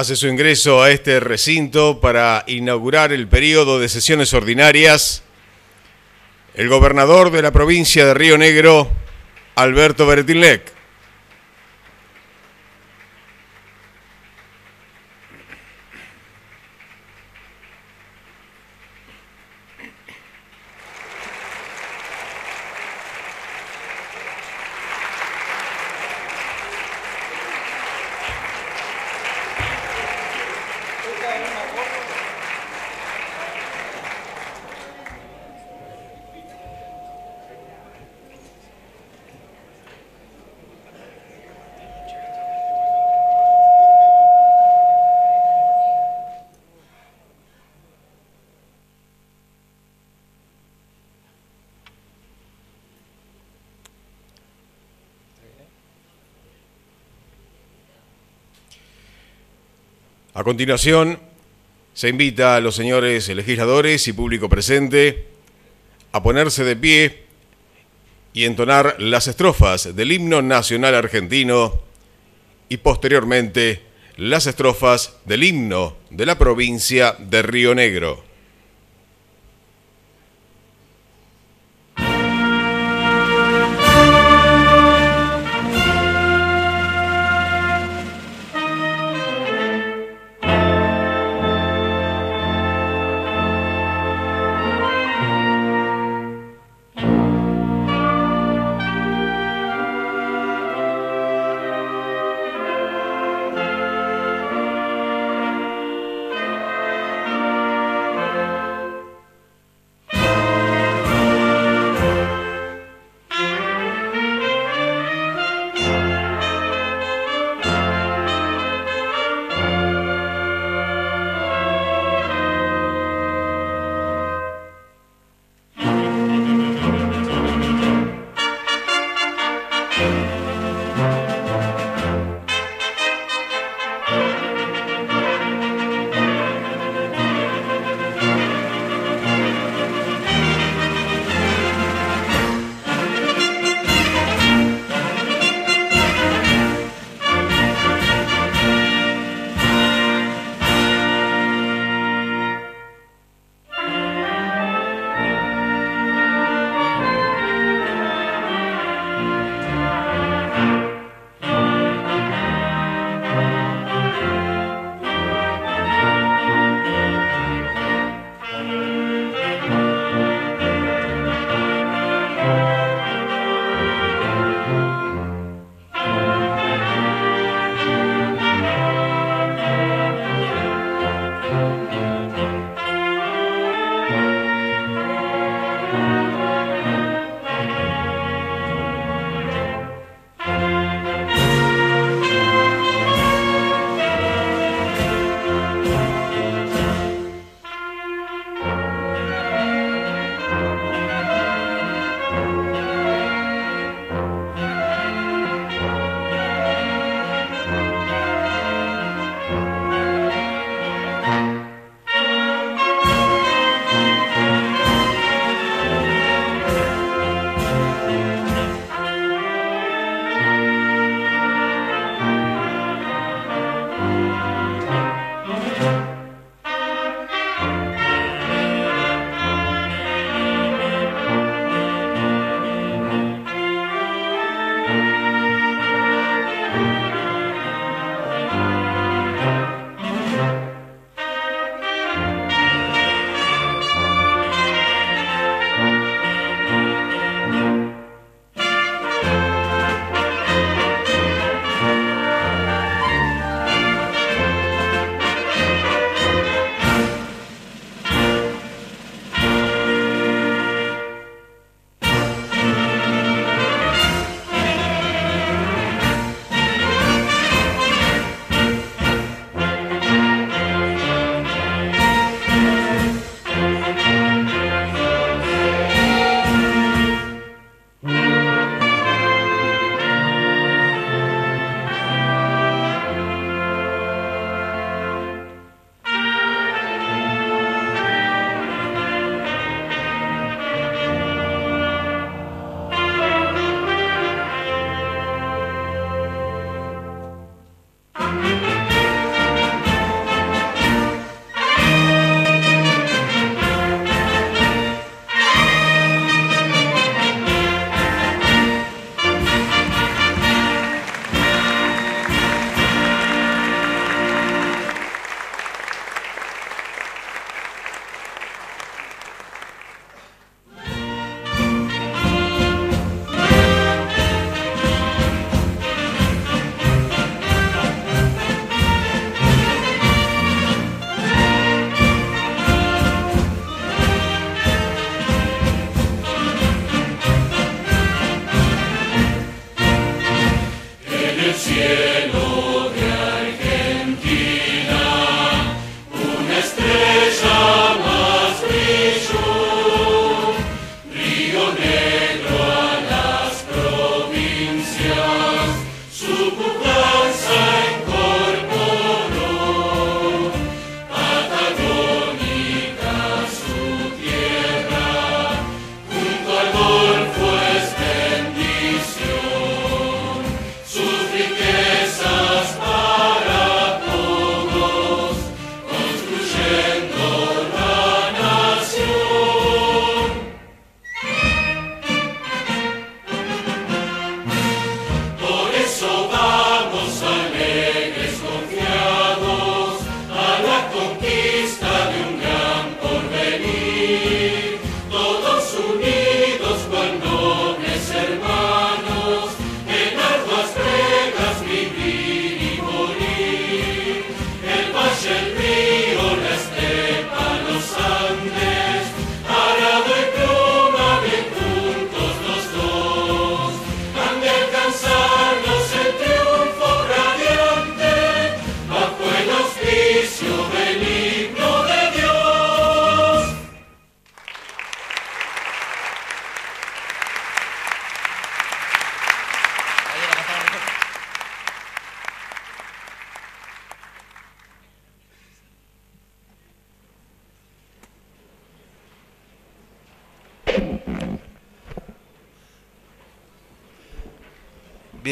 hace su ingreso a este recinto para inaugurar el periodo de sesiones ordinarias el gobernador de la provincia de Río Negro, Alberto Bertilnec. A continuación, se invita a los señores legisladores y público presente a ponerse de pie y entonar las estrofas del himno nacional argentino y posteriormente las estrofas del himno de la provincia de Río Negro.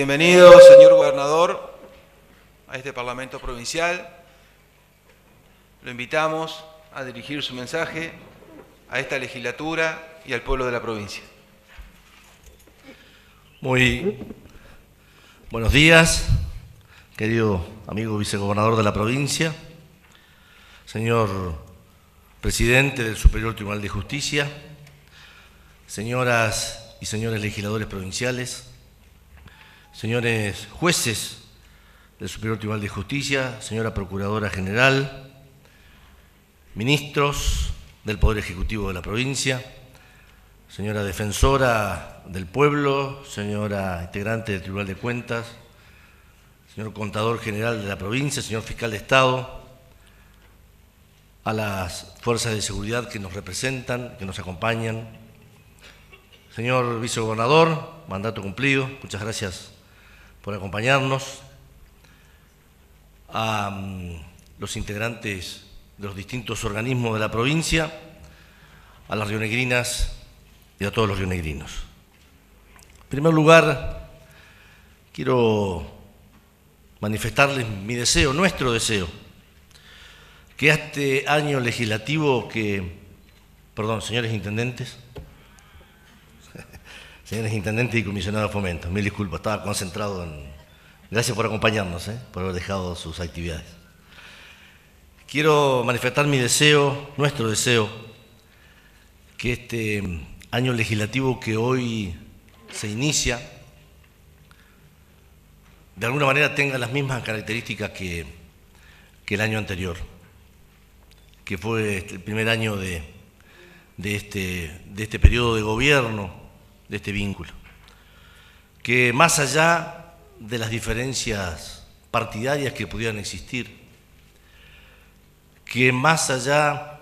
Bienvenido, señor gobernador, a este Parlamento Provincial. Lo invitamos a dirigir su mensaje a esta legislatura y al pueblo de la provincia. Muy buenos días, querido amigo vicegobernador de la provincia, señor presidente del Superior Tribunal de Justicia, señoras y señores legisladores provinciales, señores jueces del Superior Tribunal de Justicia, señora Procuradora General, ministros del Poder Ejecutivo de la provincia, señora Defensora del Pueblo, señora integrante del Tribunal de Cuentas, señor Contador General de la provincia, señor Fiscal de Estado, a las fuerzas de seguridad que nos representan, que nos acompañan, señor Vicegobernador, mandato cumplido, muchas gracias por acompañarnos, a mm, los integrantes de los distintos organismos de la provincia, a las rionegrinas y a todos los rionegrinos. En primer lugar, quiero manifestarles mi deseo, nuestro deseo, que este año legislativo que, perdón, señores intendentes, señores intendentes y comisionados de fomento. Mil disculpas, estaba concentrado en... Gracias por acompañarnos, ¿eh? por haber dejado sus actividades. Quiero manifestar mi deseo, nuestro deseo, que este año legislativo que hoy se inicia, de alguna manera tenga las mismas características que, el año anterior, que fue el primer año este, de este periodo de gobierno de este vínculo, que más allá de las diferencias partidarias que pudieran existir, que más allá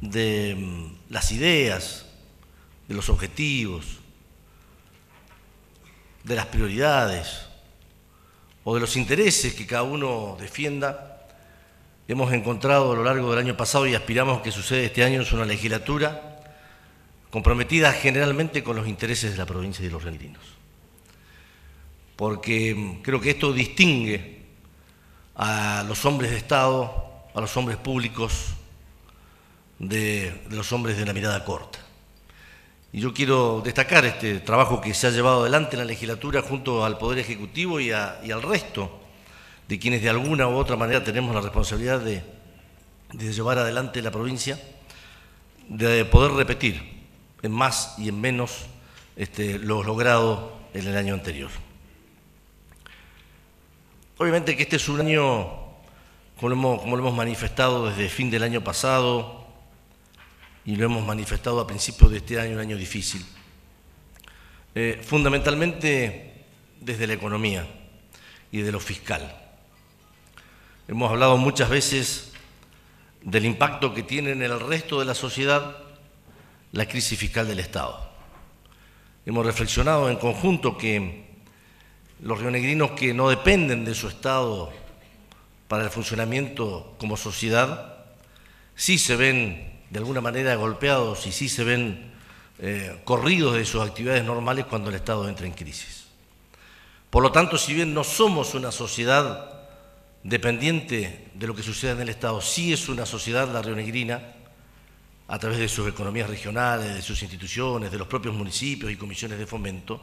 de mm, las ideas, de los objetivos, de las prioridades o de los intereses que cada uno defienda, hemos encontrado a lo largo del año pasado y aspiramos que suceda este año en una legislatura comprometida generalmente con los intereses de la provincia y de los rendinos. Porque mm, creo que esto distingue a los hombres de Estado, a los hombres públicos, de, los hombres de la mirada corta. Y yo quiero destacar este trabajo que se ha llevado adelante en la legislatura junto al Poder Ejecutivo y, al resto de quienes de alguna u otra manera tenemos la responsabilidad de llevar adelante la provincia, de poder repetir en más y en menos este, lo logrado en el año anterior. Obviamente que este es un año, como lo, hemos, manifestado desde el fin del año pasado y lo hemos manifestado a principios de este año, un año difícil. Eh, fundamentalmente desde la economía y de lo fiscal. Hemos hablado muchas veces del impacto que tiene en el resto de la sociedad la crisis fiscal del Estado. Hemos reflexionado en conjunto que los rionegrinos que no dependen de su Estado para el funcionamiento como sociedad, sí se ven de alguna manera golpeados y sí se ven eh, corridos de sus actividades normales cuando el Estado entra en crisis. Por lo tanto, si bien no somos una sociedad dependiente de lo que sucede en el Estado, sí es una sociedad, la rionegrina, a través de sus economías regionales, de sus instituciones, de los propios municipios y comisiones de fomento,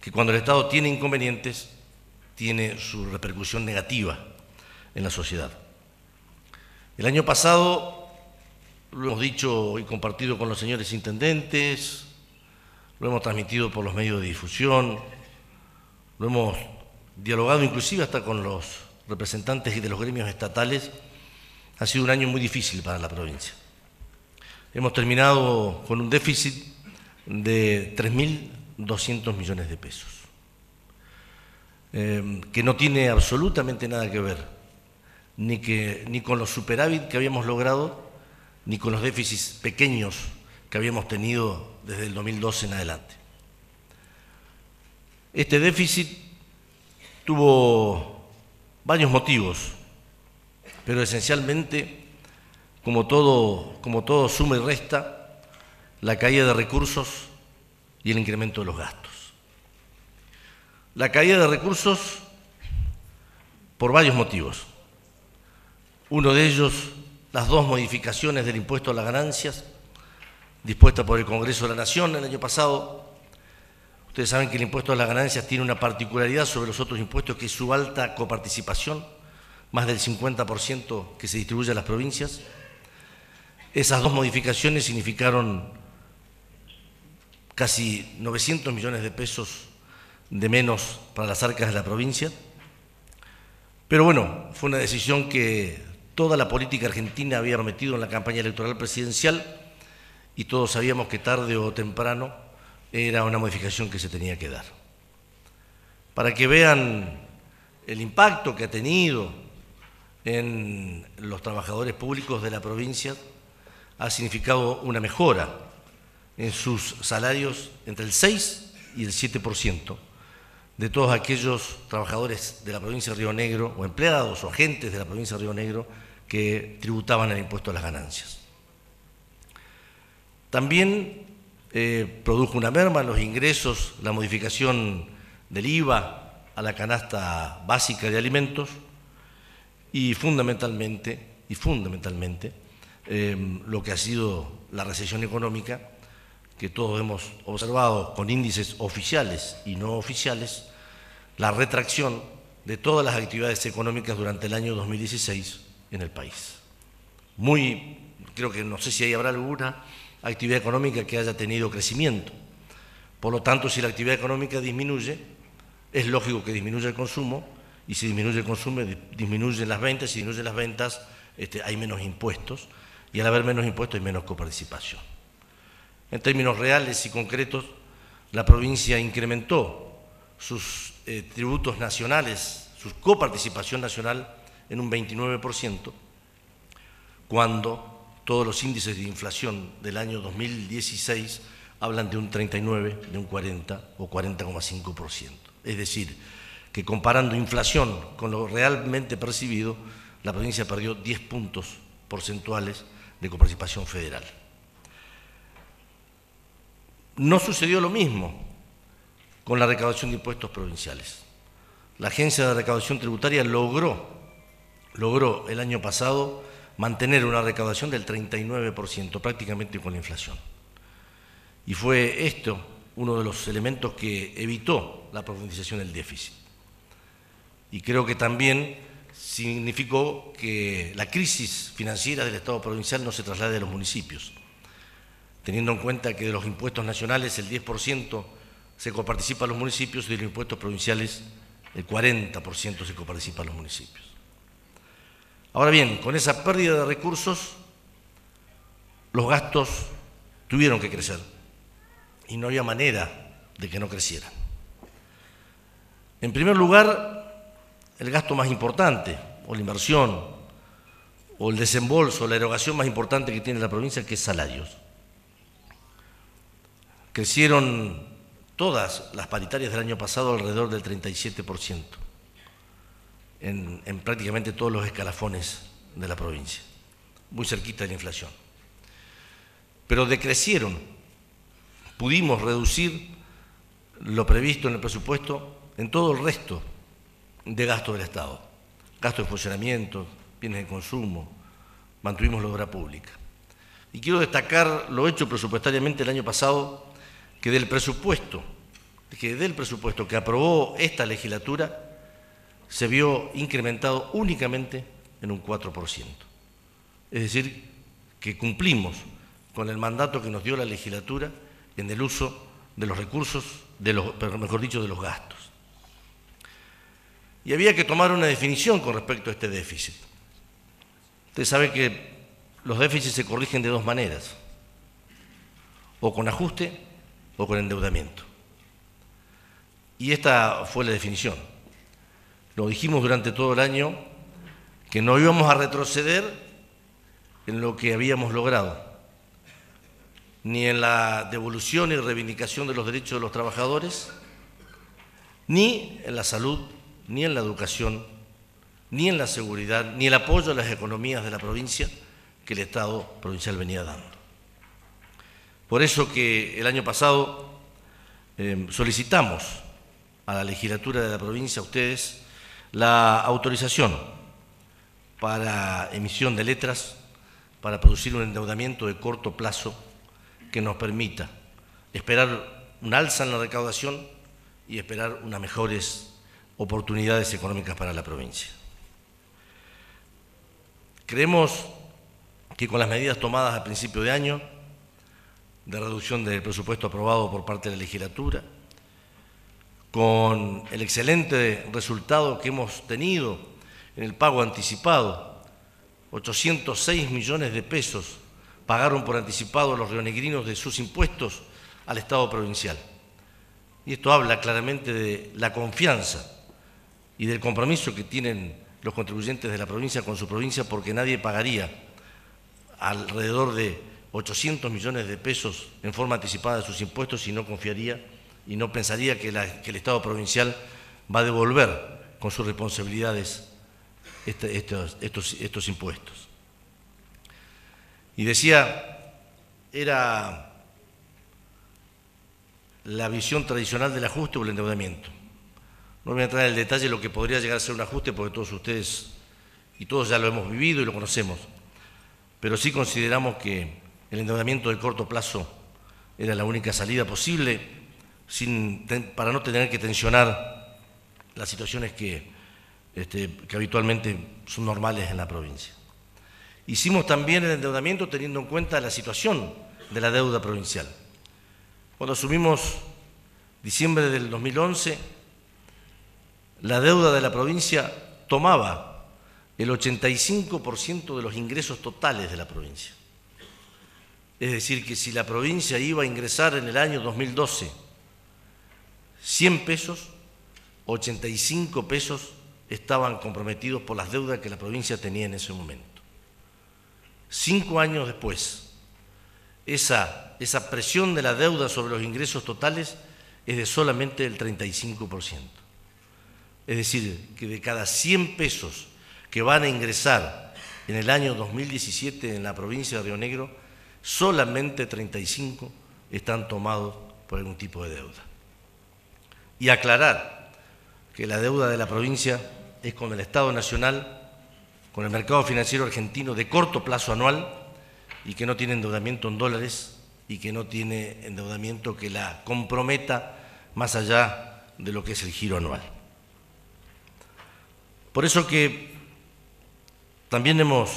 que cuando el Estado tiene inconvenientes, tiene su repercusión negativa en la sociedad. El año pasado, lo hemos dicho y compartido con los señores intendentes, lo hemos transmitido por los medios de difusión, lo hemos dialogado inclusive hasta con los representantes de los gremios estatales, ha sido un año muy difícil para la provincia. Hemos terminado con un déficit de 3.200 millones de pesos, eh, que no tiene absolutamente nada que ver ni, ni con los superávit que habíamos logrado, ni con los déficits pequeños que habíamos tenido desde el 2012 en adelante. Este déficit tuvo varios motivos, pero esencialmente, como todo, como todo suma y resta, la caída de recursos y el incremento de los gastos. La caída de recursos por varios motivos. Uno de ellos, las dos modificaciones del impuesto a las ganancias dispuestas por el Congreso de la Nación el año pasado. Ustedes saben que el impuesto a las ganancias tiene una particularidad sobre los otros impuestos, que es su alta coparticipación, más del 50% que se distribuye a las provincias. Esas dos modificaciones significaron casi 900 millones de pesos de menos para las arcas de la provincia. Pero bueno, fue una decisión que toda la política argentina había metido en la campaña electoral presidencial y todos sabíamos que tarde o temprano era una modificación que se tenía que dar. Para que vean el impacto que ha tenido en los trabajadores públicos de la provincia, ha significado una mejora en sus salarios entre el 6 y el 7% de todos aquellos trabajadores de la provincia de Río Negro o empleados o agentes de la provincia de Río Negro que tributaban el impuesto a las ganancias. También eh, produjo una merma en los ingresos la modificación del IVA a la canasta básica de alimentos y fundamentalmente, y fundamentalmente em, lo que ha sido la recesión económica que todos hemos observado con índices oficiales y no oficiales, la retracción de todas las actividades económicas durante el año 2016 en el país. Muy, creo que no sé si ahí habrá alguna actividad económica que haya tenido crecimiento. Por lo tanto, si la actividad económica disminuye, es lógico que disminuya el consumo, y si disminuye el consumo, disminuyen las ventas, si disminuyen las ventas, este, hay menos impuestos, y al haber menos impuestos hay menos coparticipación. En términos reales y concretos, la provincia incrementó sus eh, tributos nacionales, su coparticipación nacional en un 29%, cuando todos los índices de inflación del año 2016 hablan de un 39, de un 40 o 40,5%. Es decir, que comparando inflación con lo realmente percibido, la provincia perdió 10 puntos porcentuales de coparticipación federal. No sucedió lo mismo con la recaudación de impuestos provinciales. La Agencia de Recaudación Tributaria logró, logró el año pasado mantener una recaudación del 39%, prácticamente con la inflación. Y fue esto uno de los elementos que evitó la profundización del déficit. Y creo que también significó que la crisis financiera del Estado provincial no se traslade a los municipios teniendo en cuenta que de los impuestos nacionales el 10% se coparticipa a los municipios y de los impuestos provinciales el 40% se coparticipa a los municipios. Ahora bien, con esa pérdida de recursos, los gastos tuvieron que crecer y no había manera de que no crecieran. En primer lugar, el gasto más importante, o la inversión, o el desembolso, la erogación más importante que tiene la provincia, que es salarios. Crecieron todas las paritarias del año pasado alrededor del 37%, en, en prácticamente todos los escalafones de la provincia, muy cerquita de la inflación. Pero decrecieron, pudimos reducir lo previsto en el presupuesto en todo el resto de gastos del Estado. Gasto de funcionamiento, bienes de consumo, mantuvimos la obra pública. Y quiero destacar lo hecho presupuestariamente el año pasado que del presupuesto, que del presupuesto que aprobó esta legislatura se vio incrementado únicamente en un 4%. es decir, que cumplimos con el mandato que nos dio la legislatura en el uso de los recursos, de los, mejor dicho, de los gastos. Y había que tomar una definición con respecto a este déficit. Usted sabe que los déficits se corrigen de dos maneras, o con ajuste o con endeudamiento. Y esta fue la definición. Lo dijimos durante todo el año que no íbamos a retroceder en lo que habíamos logrado, ni en la devolución y reivindicación de los derechos de los trabajadores, ni en la salud, ni en la educación, ni en la seguridad, ni el apoyo a las economías de la provincia que el Estado provincial venía dando. Por eso que el año pasado eh, solicitamos a la legislatura de la provincia, a ustedes, la autorización para emisión de letras para producir un endeudamiento de corto plazo que nos permita esperar un alza en la recaudación y esperar unas mejores oportunidades económicas para la provincia. Creemos que con las medidas tomadas a principio de año, de reducción del presupuesto aprobado por parte de la legislatura, con el excelente resultado que hemos tenido en el pago anticipado, 806 millones de pesos pagaron por anticipado los rionegrinos de sus impuestos al Estado provincial. Y esto habla claramente de la confianza y del compromiso que tienen los contribuyentes de la provincia con su provincia porque nadie pagaría alrededor de 800 millones de pesos en forma anticipada de sus impuestos y no confiaría y no pensaría que, el Estado provincial va a devolver con sus responsabilidades este, estos, estos impuestos. Y decía, era la visión tradicional del ajuste o el endeudamiento. No voy a entrar en el detalle de lo que podría llegar a ser un ajuste, porque todos ustedes y todos ya lo hemos vivido y lo conocemos. Pero sí consideramos que el endeudamiento de corto plazo era la única salida posible para no tener que tensionar las situaciones este, que, habitualmente son normales en la provincia. Hicimos también el endeudamiento teniendo en cuenta la situación de la deuda provincial. Cuando asumimos diciembre del 2011, la deuda de la provincia tomaba el 85% de los ingresos totales de la provincia. Es decir, que si la provincia iba a ingresar en el año 2012 100 pesos, 85 pesos estaban comprometidos por las deudas que la provincia tenía en ese momento. Cinco años después, esa, esa presión de la deuda sobre los ingresos totales es de solamente el 35%. Es decir, que de cada 100 pesos que van a ingresar en el año 2017 en la provincia de Río Negro, solamente 35 están tomados por algún tipo de deuda y aclarar que la deuda de la provincia es con el Estado Nacional, con el mercado financiero argentino de corto plazo anual y que no tiene endeudamiento en dólares y que no tiene endeudamiento que la comprometa más allá de lo que es el giro anual. Por eso que también hemos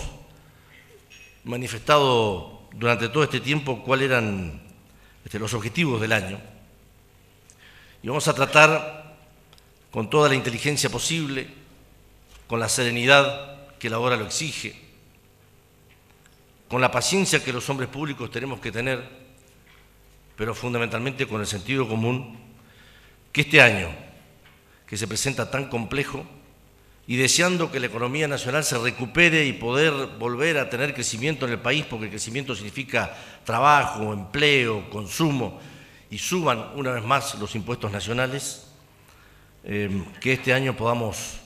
manifestado durante todo este tiempo cuáles eran este, los objetivos del año. Y vamos a tratar con toda la inteligencia posible, con la serenidad que la hora lo exige, con la paciencia que los hombres públicos tenemos que tener, pero fundamentalmente con el sentido común, que este año, que se presenta tan complejo, y deseando que la economía nacional se recupere y poder volver a tener crecimiento en el país, porque el crecimiento significa trabajo, empleo, consumo, y suban una vez más los impuestos nacionales, eh, que este año podamos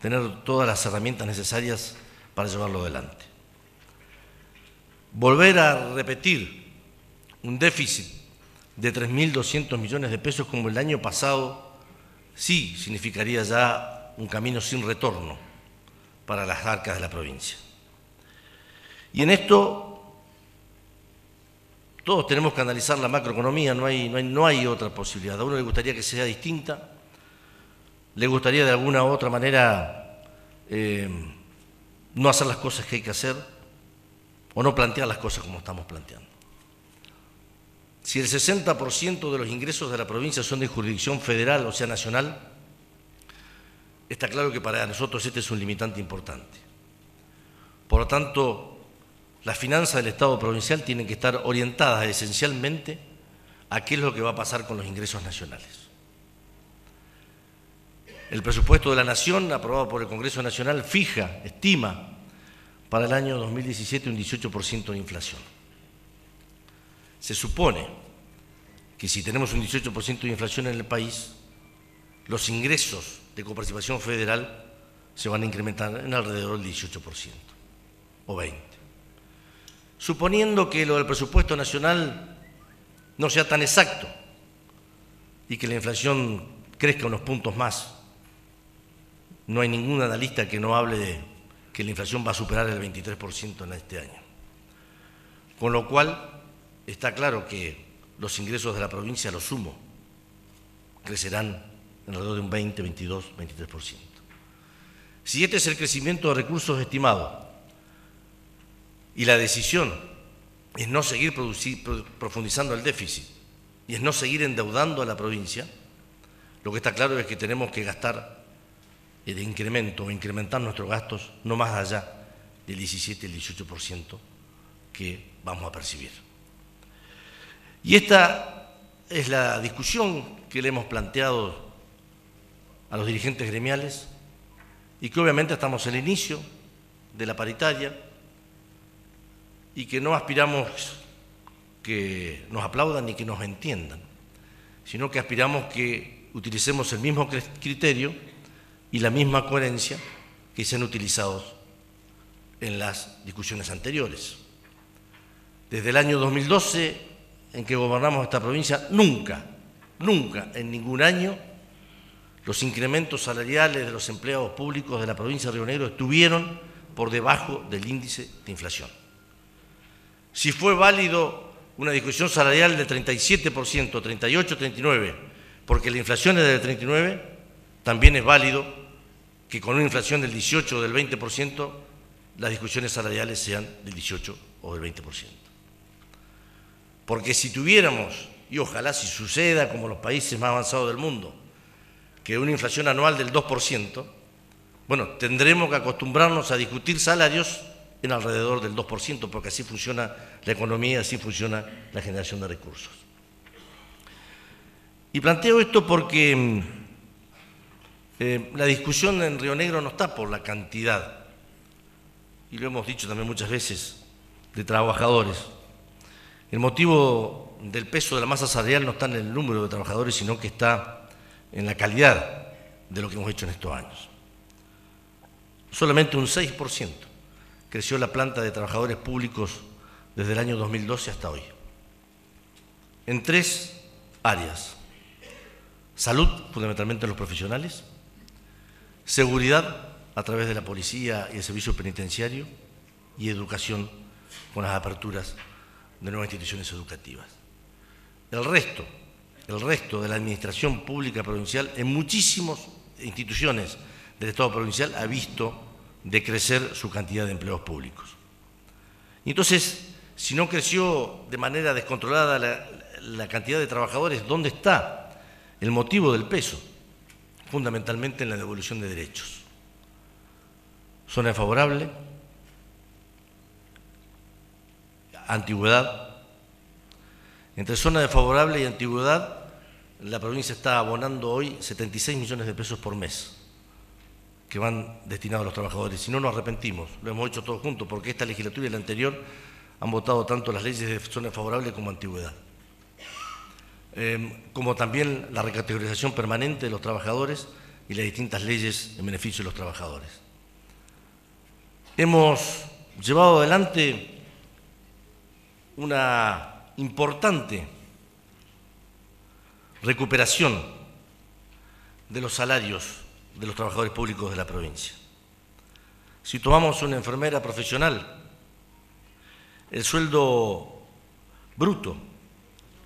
tener todas las herramientas necesarias para llevarlo adelante. Volver a repetir un déficit de 3.200 millones de pesos como el año pasado, sí significaría ya un camino sin retorno para las arcas de la provincia. Y en esto todos tenemos que analizar la macroeconomía, no hay, no hay, no hay otra posibilidad. A uno le gustaría que sea distinta, le gustaría de alguna u otra manera eh, no hacer las cosas que hay que hacer, o no plantear las cosas como estamos planteando. Si el 60% de los ingresos de la provincia son de jurisdicción federal, o sea, nacional, está claro que para nosotros este es un limitante importante. Por lo tanto, las finanzas del Estado provincial tienen que estar orientadas esencialmente a qué es lo que va a pasar con los ingresos nacionales. El presupuesto de la Nación, aprobado por el Congreso Nacional, fija, estima para el año 2017 un 18% de inflación. Se supone que si tenemos un 18% de inflación en el país, los ingresos de coparticipación federal se van a incrementar en alrededor del 18% o 20%. Suponiendo que lo del presupuesto nacional no sea tan exacto y que la inflación crezca unos puntos más, no hay ningún analista que no hable de que la inflación va a superar el 23% en este año. Con lo cual, está claro que los ingresos de la provincia, lo sumo, crecerán alrededor de un 20, 22, 23%. Si este es el crecimiento de recursos estimado y la decisión es no seguir profundizando el déficit y es no seguir endeudando a la provincia, lo que está claro es que tenemos que gastar de incremento o incrementar nuestros gastos no más allá del 17 el 18% que vamos a percibir. Y esta es la discusión que le hemos planteado a los dirigentes gremiales y que obviamente estamos en el inicio de la paritaria y que no aspiramos que nos aplaudan ni que nos entiendan, sino que aspiramos que utilicemos el mismo criterio y la misma coherencia que se han utilizado en las discusiones anteriores. Desde el año 2012, en que gobernamos esta provincia, nunca, nunca en ningún año los incrementos salariales de los empleados públicos de la provincia de Río Negro estuvieron por debajo del índice de inflación. Si fue válido una discusión salarial del 37%, 38, 39, porque la inflación es del 39, también es válido que con una inflación del 18 o del 20%, las discusiones salariales sean del 18 o del 20%. Porque si tuviéramos, y ojalá si suceda como los países más avanzados del mundo, que una inflación anual del 2%, bueno, tendremos que acostumbrarnos a discutir salarios en alrededor del 2%, porque así funciona la economía, así funciona la generación de recursos. Y planteo esto porque eh, la discusión en Río Negro no está por la cantidad, y lo hemos dicho también muchas veces, de trabajadores. El motivo del peso de la masa salarial no está en el número de trabajadores, sino que está en la calidad de lo que hemos hecho en estos años. Solamente un 6% creció la planta de trabajadores públicos desde el año 2012 hasta hoy. En tres áreas. Salud, fundamentalmente los profesionales, seguridad a través de la policía y el servicio penitenciario y educación con las aperturas de nuevas instituciones educativas. El resto, el resto de la administración pública provincial en muchísimas instituciones del Estado provincial ha visto decrecer su cantidad de empleos públicos. Y entonces, si no creció de manera descontrolada la, la cantidad de trabajadores, ¿dónde está el motivo del peso? fundamentalmente en la devolución de derechos. Zona favorable, antigüedad. Entre zona de favorable y antigüedad, la provincia está abonando hoy 76 millones de pesos por mes que van destinados a los trabajadores. Si no nos arrepentimos, lo hemos hecho todos juntos, porque esta legislatura y la anterior han votado tanto las leyes de zona favorable como antigüedad. Em, como también la recategorización permanente de los trabajadores y las distintas leyes en beneficio de los trabajadores. Hemos llevado adelante una importante recuperación de los salarios de los trabajadores públicos de la provincia. Si tomamos una enfermera profesional, el sueldo bruto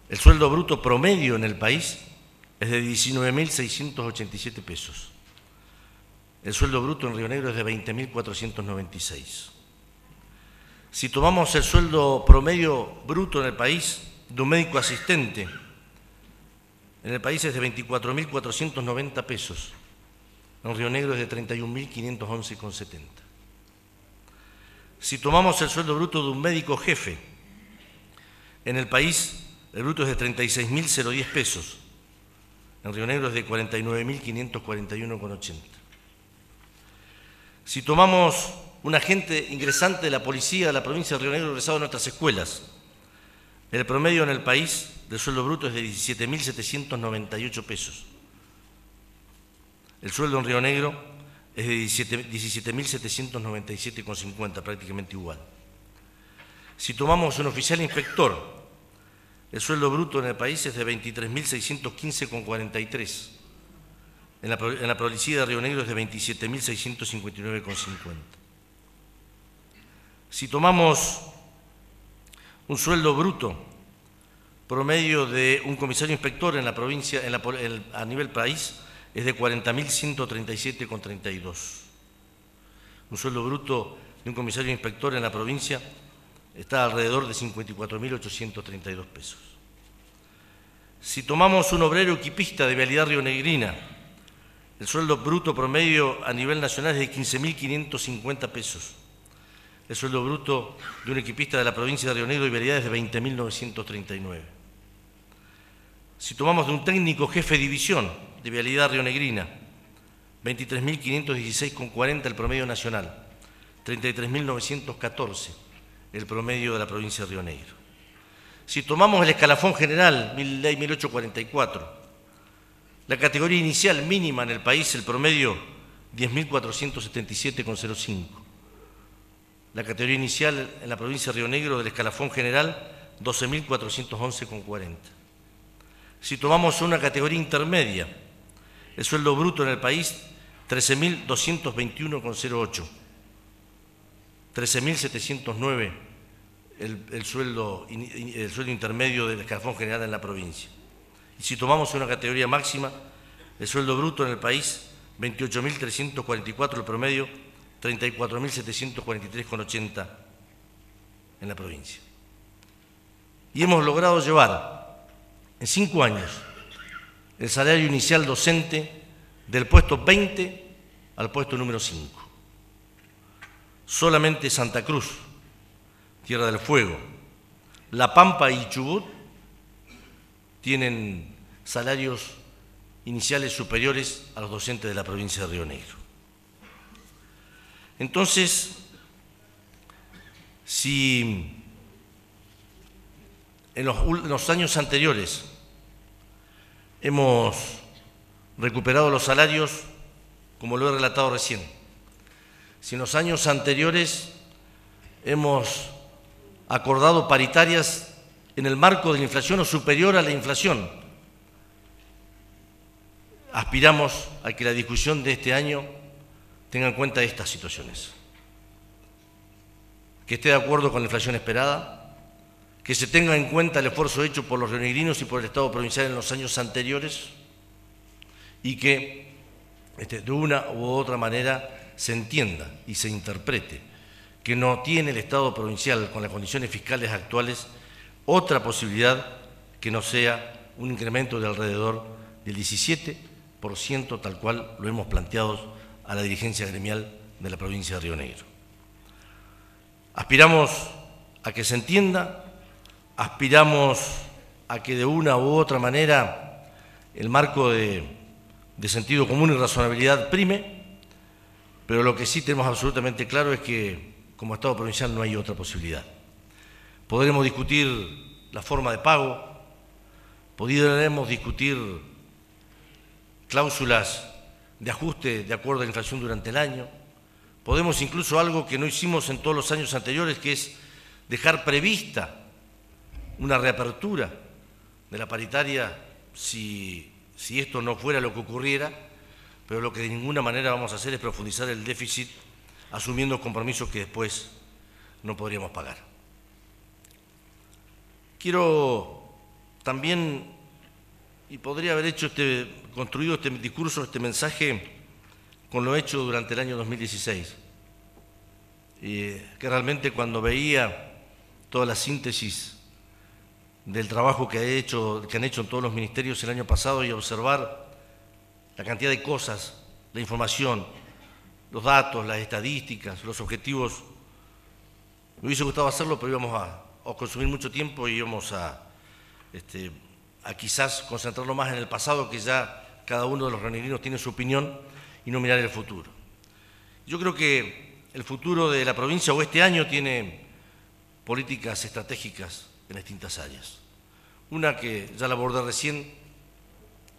el sueldo bruto promedio en el país es de 19.687 pesos. El sueldo bruto en Río Negro es de 20.496. Si tomamos el sueldo promedio bruto en el país de un médico asistente, en el país es de 24.490 pesos, en Río Negro es de 31.511,70. Si tomamos el sueldo bruto de un médico jefe, en el país el bruto es de 36.010 pesos, en Río Negro es de 49.541,80. Si tomamos un agente ingresante de la policía de la provincia de Río Negro egresado a nuestras escuelas, el promedio en el país del sueldo bruto es de 17.798 pesos. El sueldo en Río Negro es de 17.797,50, prácticamente igual. Si tomamos un oficial inspector, el sueldo bruto en el país es de 23.615,43. En la, en la policía de Río Negro es de 27.659,50. Si tomamos un sueldo bruto promedio de un comisario inspector en la provincia, a nivel país, es de 40.137,32. Un sueldo bruto de un comisario inspector en la provincia está alrededor de 54.832 pesos. Si tomamos un obrero equipista de vialidad rionegrina, el sueldo bruto promedio a nivel nacional es de 15.550 pesos. El sueldo bruto de un equipista de la provincia de Río Negro y Vialidad es de 20.939. Si tomamos de un técnico jefe de división de vialidad rionegrina, 23.516,40 el promedio nacional, 33.914 el promedio de la provincia de Río Negro. Si tomamos el escalafón general, ley 1844, la categoría inicial mínima en el país, el promedio 10.477,05. La categoría inicial en la provincia de Río Negro del escalafón general, 12.411,40. Si tomamos una categoría intermedia, el sueldo bruto en el país, 13.221,08. 13.709 el, el, sueldo, el sueldo intermedio del escalafón general en la provincia. Y si tomamos una categoría máxima, el sueldo bruto en el país, 28.344 el promedio, 34.743,80 en la provincia. Y hemos logrado llevar en cinco años el salario inicial docente del puesto 20 al puesto número 5. Solamente Santa Cruz, Tierra del Fuego, La Pampa y Chubut tienen salarios iniciales superiores a los docentes de la provincia de Río Negro. Entonces, si en los, años anteriores hemos recuperado los salarios, como lo he relatado recién, si en los años anteriores hemos acordado paritarias en el marco de la inflación o superior a la inflación, aspiramos a que la discusión de este año tenga en cuenta estas situaciones. Que esté de acuerdo con la inflación esperada, que se tenga en cuenta el esfuerzo hecho por los rionegrinos y por el Estado provincial en los años anteriores y que este, de una u otra manera se entienda y se interprete que no tiene el Estado provincial con las condiciones fiscales actuales otra posibilidad que no sea un incremento de alrededor del 17% tal cual lo hemos planteado a la dirigencia gremial de la provincia de Río Negro. Aspiramos a que se entienda, aspiramos a que de una u otra manera el marco de, sentido común y razonabilidad prime, pero lo que sí tenemos absolutamente claro es que como Estado provincial no hay otra posibilidad. Podremos discutir la forma de pago, podremos discutir cláusulas de ajuste de acuerdo a la inflación durante el año. Podemos incluso algo que no hicimos en todos los años anteriores, que es dejar prevista una reapertura de la paritaria si, si esto no fuera lo que ocurriera, pero lo que de ninguna manera vamos a hacer es profundizar el déficit asumiendo compromisos que después no podríamos pagar. Quiero también, y podría haber hecho este, construido este discurso, este mensaje, con lo hecho durante el año 2016. que realmente cuando veía toda la síntesis del trabajo que, ha hecho, que han hecho en todos los ministerios el año pasado y observar la cantidad de cosas, la información, los datos, las estadísticas, los objetivos. Me hubiese gustado hacerlo, pero íbamos a, consumir mucho tiempo y íbamos a, este, a quizás concentrarlo más en el pasado, que ya cada uno de los reuniones tiene su opinión, y no mirar el futuro. Yo creo que el futuro de la provincia o este año tiene políticas estratégicas en distintas áreas. Una que ya la abordé recién,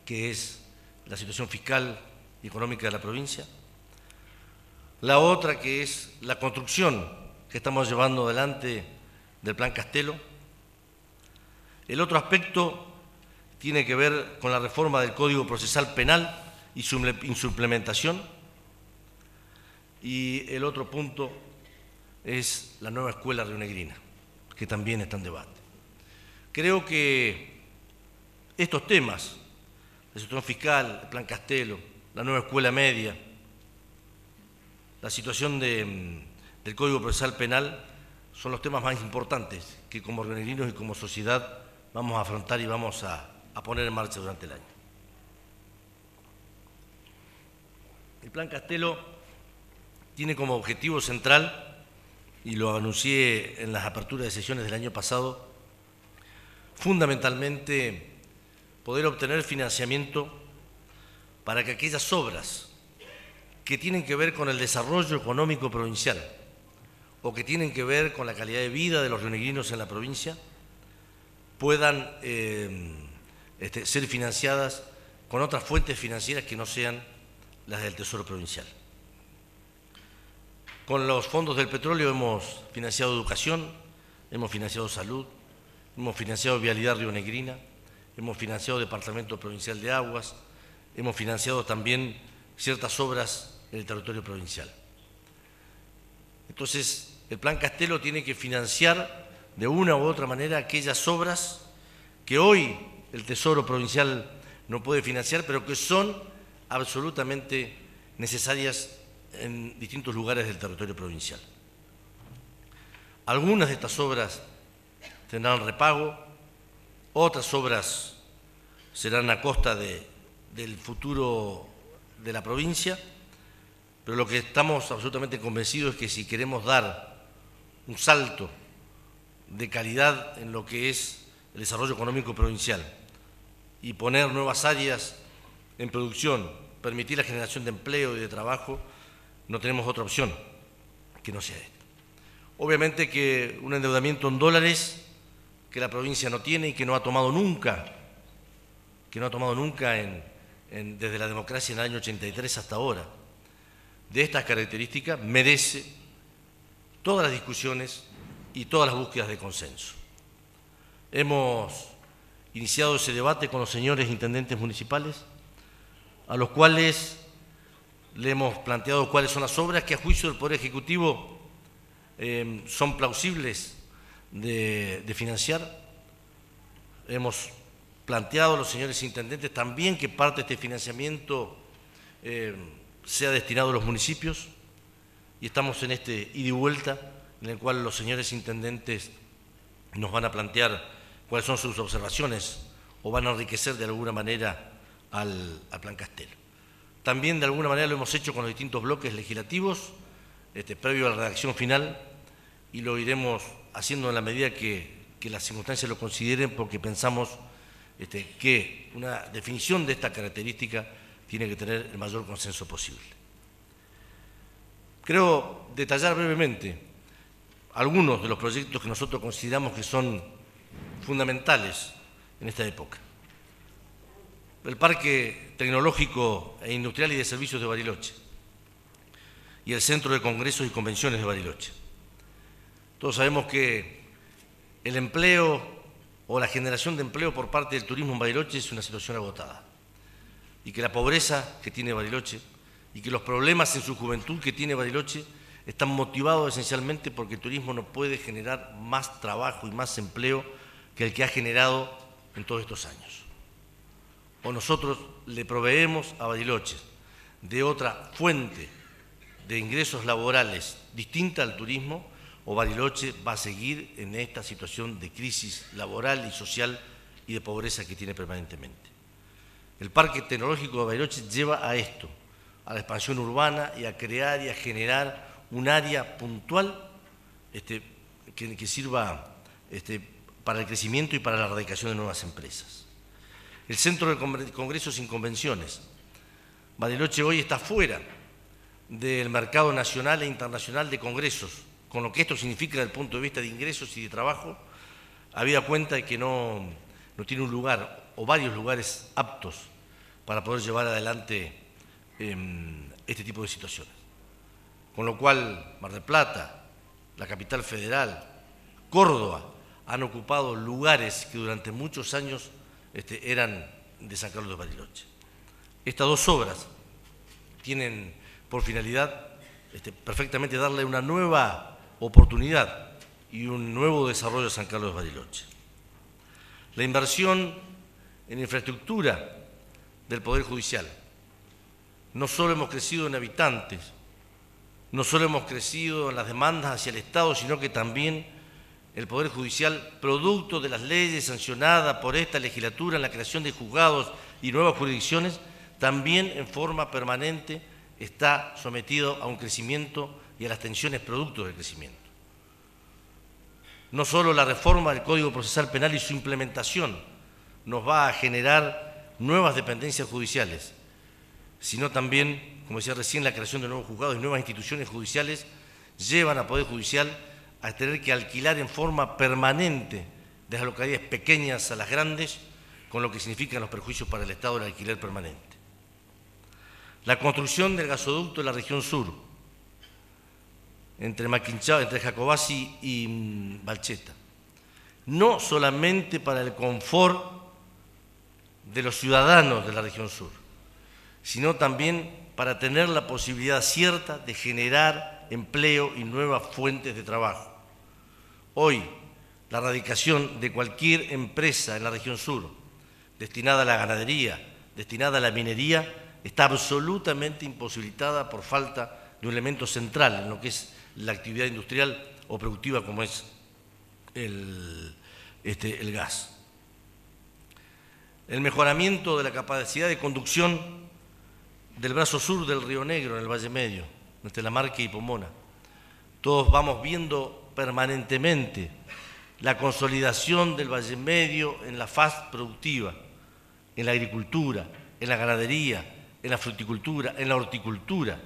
que es la situación fiscal y económica de la provincia. La otra que es la construcción que estamos llevando adelante del Plan Castelo. El otro aspecto tiene que ver con la reforma del Código Procesal Penal y su implementación y el otro punto es la nueva escuela rionegrina, que también está en debate. Creo que estos temas, la situación fiscal, el plan Castelo, la nueva escuela media, la situación del Código Procesal Penal, son los temas más importantes que como rionegrinos y como sociedad vamos a afrontar y vamos a, a poner en marcha durante el año. El plan Castelo tiene como objetivo central, y lo anuncié en las aperturas de sesiones del año pasado, fundamentalmente poder obtener financiamiento para que aquellas obras que tienen que ver con el desarrollo económico provincial o que tienen que ver con la calidad de vida de los rionegrinos en la provincia puedan eh, este, ser financiadas con otras fuentes financieras que no sean las del Tesoro Provincial. Con los fondos del petróleo hemos financiado educación, hemos financiado salud, hemos financiado vialidad rionegrina, hemos financiado Departamento Provincial de Aguas, hemos financiado también ciertas obras en el territorio provincial. Entonces, el Plan Castelo tiene que financiar de una u otra manera aquellas obras que hoy el Tesoro Provincial no puede financiar, pero que son absolutamente necesarias en distintos lugares del territorio provincial. Algunas de estas obras tendrán repago, otras obras serán a costa del futuro de la provincia, pero lo que estamos absolutamente convencidos es que si queremos dar un salto de calidad en lo que es el desarrollo económico provincial y poner nuevas áreas en producción, permitir la generación de empleo y de trabajo, no tenemos otra opción que no sea esta. Obviamente que un endeudamiento en dólares que la provincia no tiene y que no ha tomado nunca, que no ha tomado nunca desde la democracia en el año 83 hasta ahora, de estas características, merece todas las discusiones y todas las búsquedas de consenso. Hemos iniciado ese debate con los señores intendentes municipales, a los cuales le hemos planteado cuáles son las obras que a juicio del Poder Ejecutivo eh, son plausibles de, financiar. Hemos planteado a los señores intendentes también que parte de este financiamiento eh, sea destinado a los municipios y estamos en este ida y vuelta en el cual los señores intendentes nos van a plantear cuáles son sus observaciones o van a enriquecer de alguna manera al, Plan Castelo. También de alguna manera lo hemos hecho con los distintos bloques legislativos, este, previo a la redacción final, y lo iremos haciendo en la medida que, las circunstancias lo consideren, porque pensamos este, que una definición de esta característica tiene que tener el mayor consenso posible. Creo detallar brevemente algunos de los proyectos que nosotros consideramos que son fundamentales en esta época el Parque Tecnológico e Industrial y de Servicios de Bariloche y el Centro de Congresos y Convenciones de Bariloche. Todos sabemos que el empleo o la generación de empleo por parte del turismo en Bariloche es una situación agotada y que la pobreza que tiene Bariloche y que los problemas en su juventud que tiene Bariloche están motivados esencialmente porque el turismo no puede generar más trabajo y más empleo que el que ha generado en todos estos años o nosotros le proveemos a Bariloche de otra fuente de ingresos laborales distinta al turismo, o Bariloche va a seguir en esta situación de crisis laboral y social y de pobreza que tiene permanentemente. El Parque Tecnológico de Bariloche lleva a esto, a la expansión urbana y a crear y a generar un área puntual este, que, sirva este, para el crecimiento y para la erradicación de nuevas empresas. El Centro de Congresos sin Convenciones. Bariloche hoy está fuera del mercado nacional e internacional de congresos con lo que esto significa desde el punto de vista de ingresos y de trabajo, había cuenta de que no, no tiene un lugar o varios lugares aptos para poder llevar adelante em, este tipo de situaciones. Con lo cual, Mar del Plata, la capital federal, Córdoba, han ocupado lugares que durante muchos años este, eran de San Carlos de Bariloche. Estas dos obras tienen por finalidad este, perfectamente darle una nueva oportunidad y un nuevo desarrollo de San Carlos de Bariloche. La inversión en infraestructura del Poder Judicial. No solo hemos crecido en habitantes, no solo hemos crecido en las demandas hacia el Estado, sino que también el Poder Judicial, producto de las leyes sancionadas por esta legislatura en la creación de juzgados y nuevas jurisdicciones, también en forma permanente está sometido a un crecimiento y a las tensiones producto del crecimiento. No solo la reforma del Código Procesal Penal y su implementación nos va a generar nuevas dependencias judiciales, sino también, como decía recién, la creación de nuevos juzgados y nuevas instituciones judiciales llevan al Poder Judicial a tener que alquilar en forma permanente de las localidades pequeñas a las grandes, con lo que significan los perjuicios para el Estado del alquiler permanente. La construcción del gasoducto en la región sur, entre Maquinchao, entre Jacobasi y mm, Balcheta. No solamente para el confort de los ciudadanos de la región sur, sino también para tener la posibilidad cierta de generar empleo y nuevas fuentes de trabajo. Hoy, la radicación de cualquier empresa en la región sur, destinada a la ganadería, destinada a la minería, está absolutamente imposibilitada por falta de un elemento central en lo que es la actividad industrial o productiva como es el, este, el gas. El mejoramiento de la capacidad de conducción del brazo sur del Río Negro en el Valle Medio, entre La Marca y Pomona. Todos vamos viendo permanentemente la consolidación del Valle Medio en la faz productiva, en la agricultura, en la ganadería, en la fruticultura, en la horticultura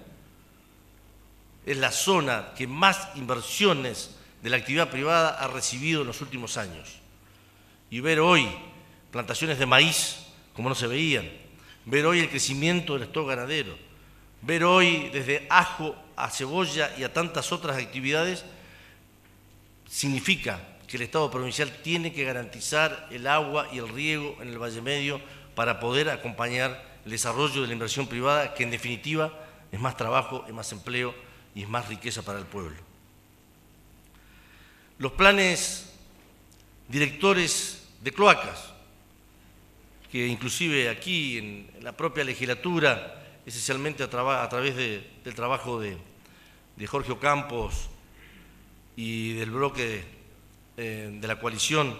es la zona que más inversiones de la actividad privada ha recibido en los últimos años. Y ver hoy plantaciones de maíz como no se veían, ver hoy el crecimiento del stock ganadero, ver hoy desde ajo a cebolla y a tantas otras actividades, significa que el Estado provincial tiene que garantizar el agua y el riego en el Valle Medio para poder acompañar el desarrollo de la inversión privada, que en definitiva es más trabajo, es más empleo y es más riqueza para el pueblo. Los planes directores de cloacas, que inclusive aquí en, la propia legislatura, esencialmente a, través del trabajo de, Jorge Ocampos y del bloque eh, de la coalición,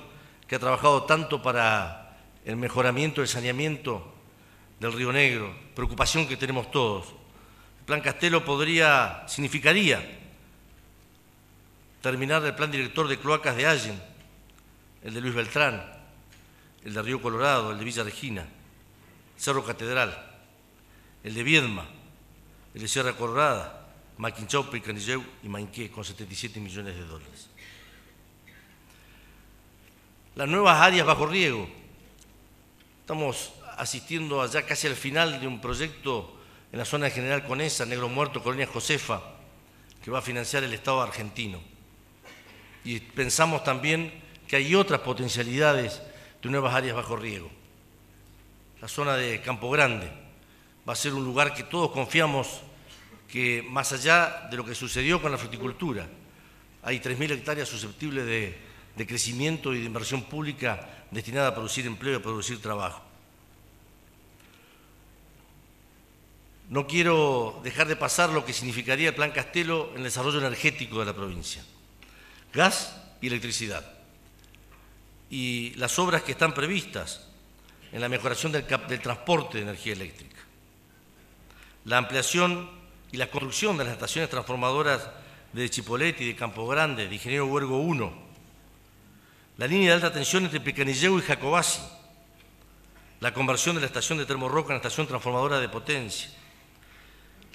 que ha trabajado tanto para el mejoramiento del saneamiento del Río Negro, preocupación que tenemos todos, plan Castelo podría, significaría terminar el plan director de cloacas de Allen, el de Luis Beltrán, el de Río Colorado, el de Villa Regina, Cerro Catedral, el de Viedma, el de Sierra Colorada, Maquinchau, Picanilleu y Mainqué, con 77 millones de dólares. Las nuevas áreas bajo riego. Estamos asistiendo allá casi al final de un proyecto en la zona General Conesa, Negro Muerto, Colonia Josefa, que va a financiar el Estado argentino. Y pensamos también que hay otras potencialidades de nuevas áreas bajo riego. La zona de Campo Grande va a ser un lugar que todos confiamos que más allá de lo que sucedió con la fruticultura, hay 3.000 hectáreas susceptibles de, crecimiento y de inversión pública destinada a producir empleo y a producir trabajo. no quiero dejar de pasar lo que significaría el Plan Castelo en el desarrollo energético de la provincia. Gas y electricidad. Y las obras que están previstas en la mejoración del, transporte de energía eléctrica. La ampliación y la construcción de las estaciones transformadoras de Chipoleti, de Campo Grande, de Ingeniero Huergo 1. La línea de alta tensión entre Picanilleu y Jacobasi. La conversión de la estación de Termorroca en estación transformadora de potencia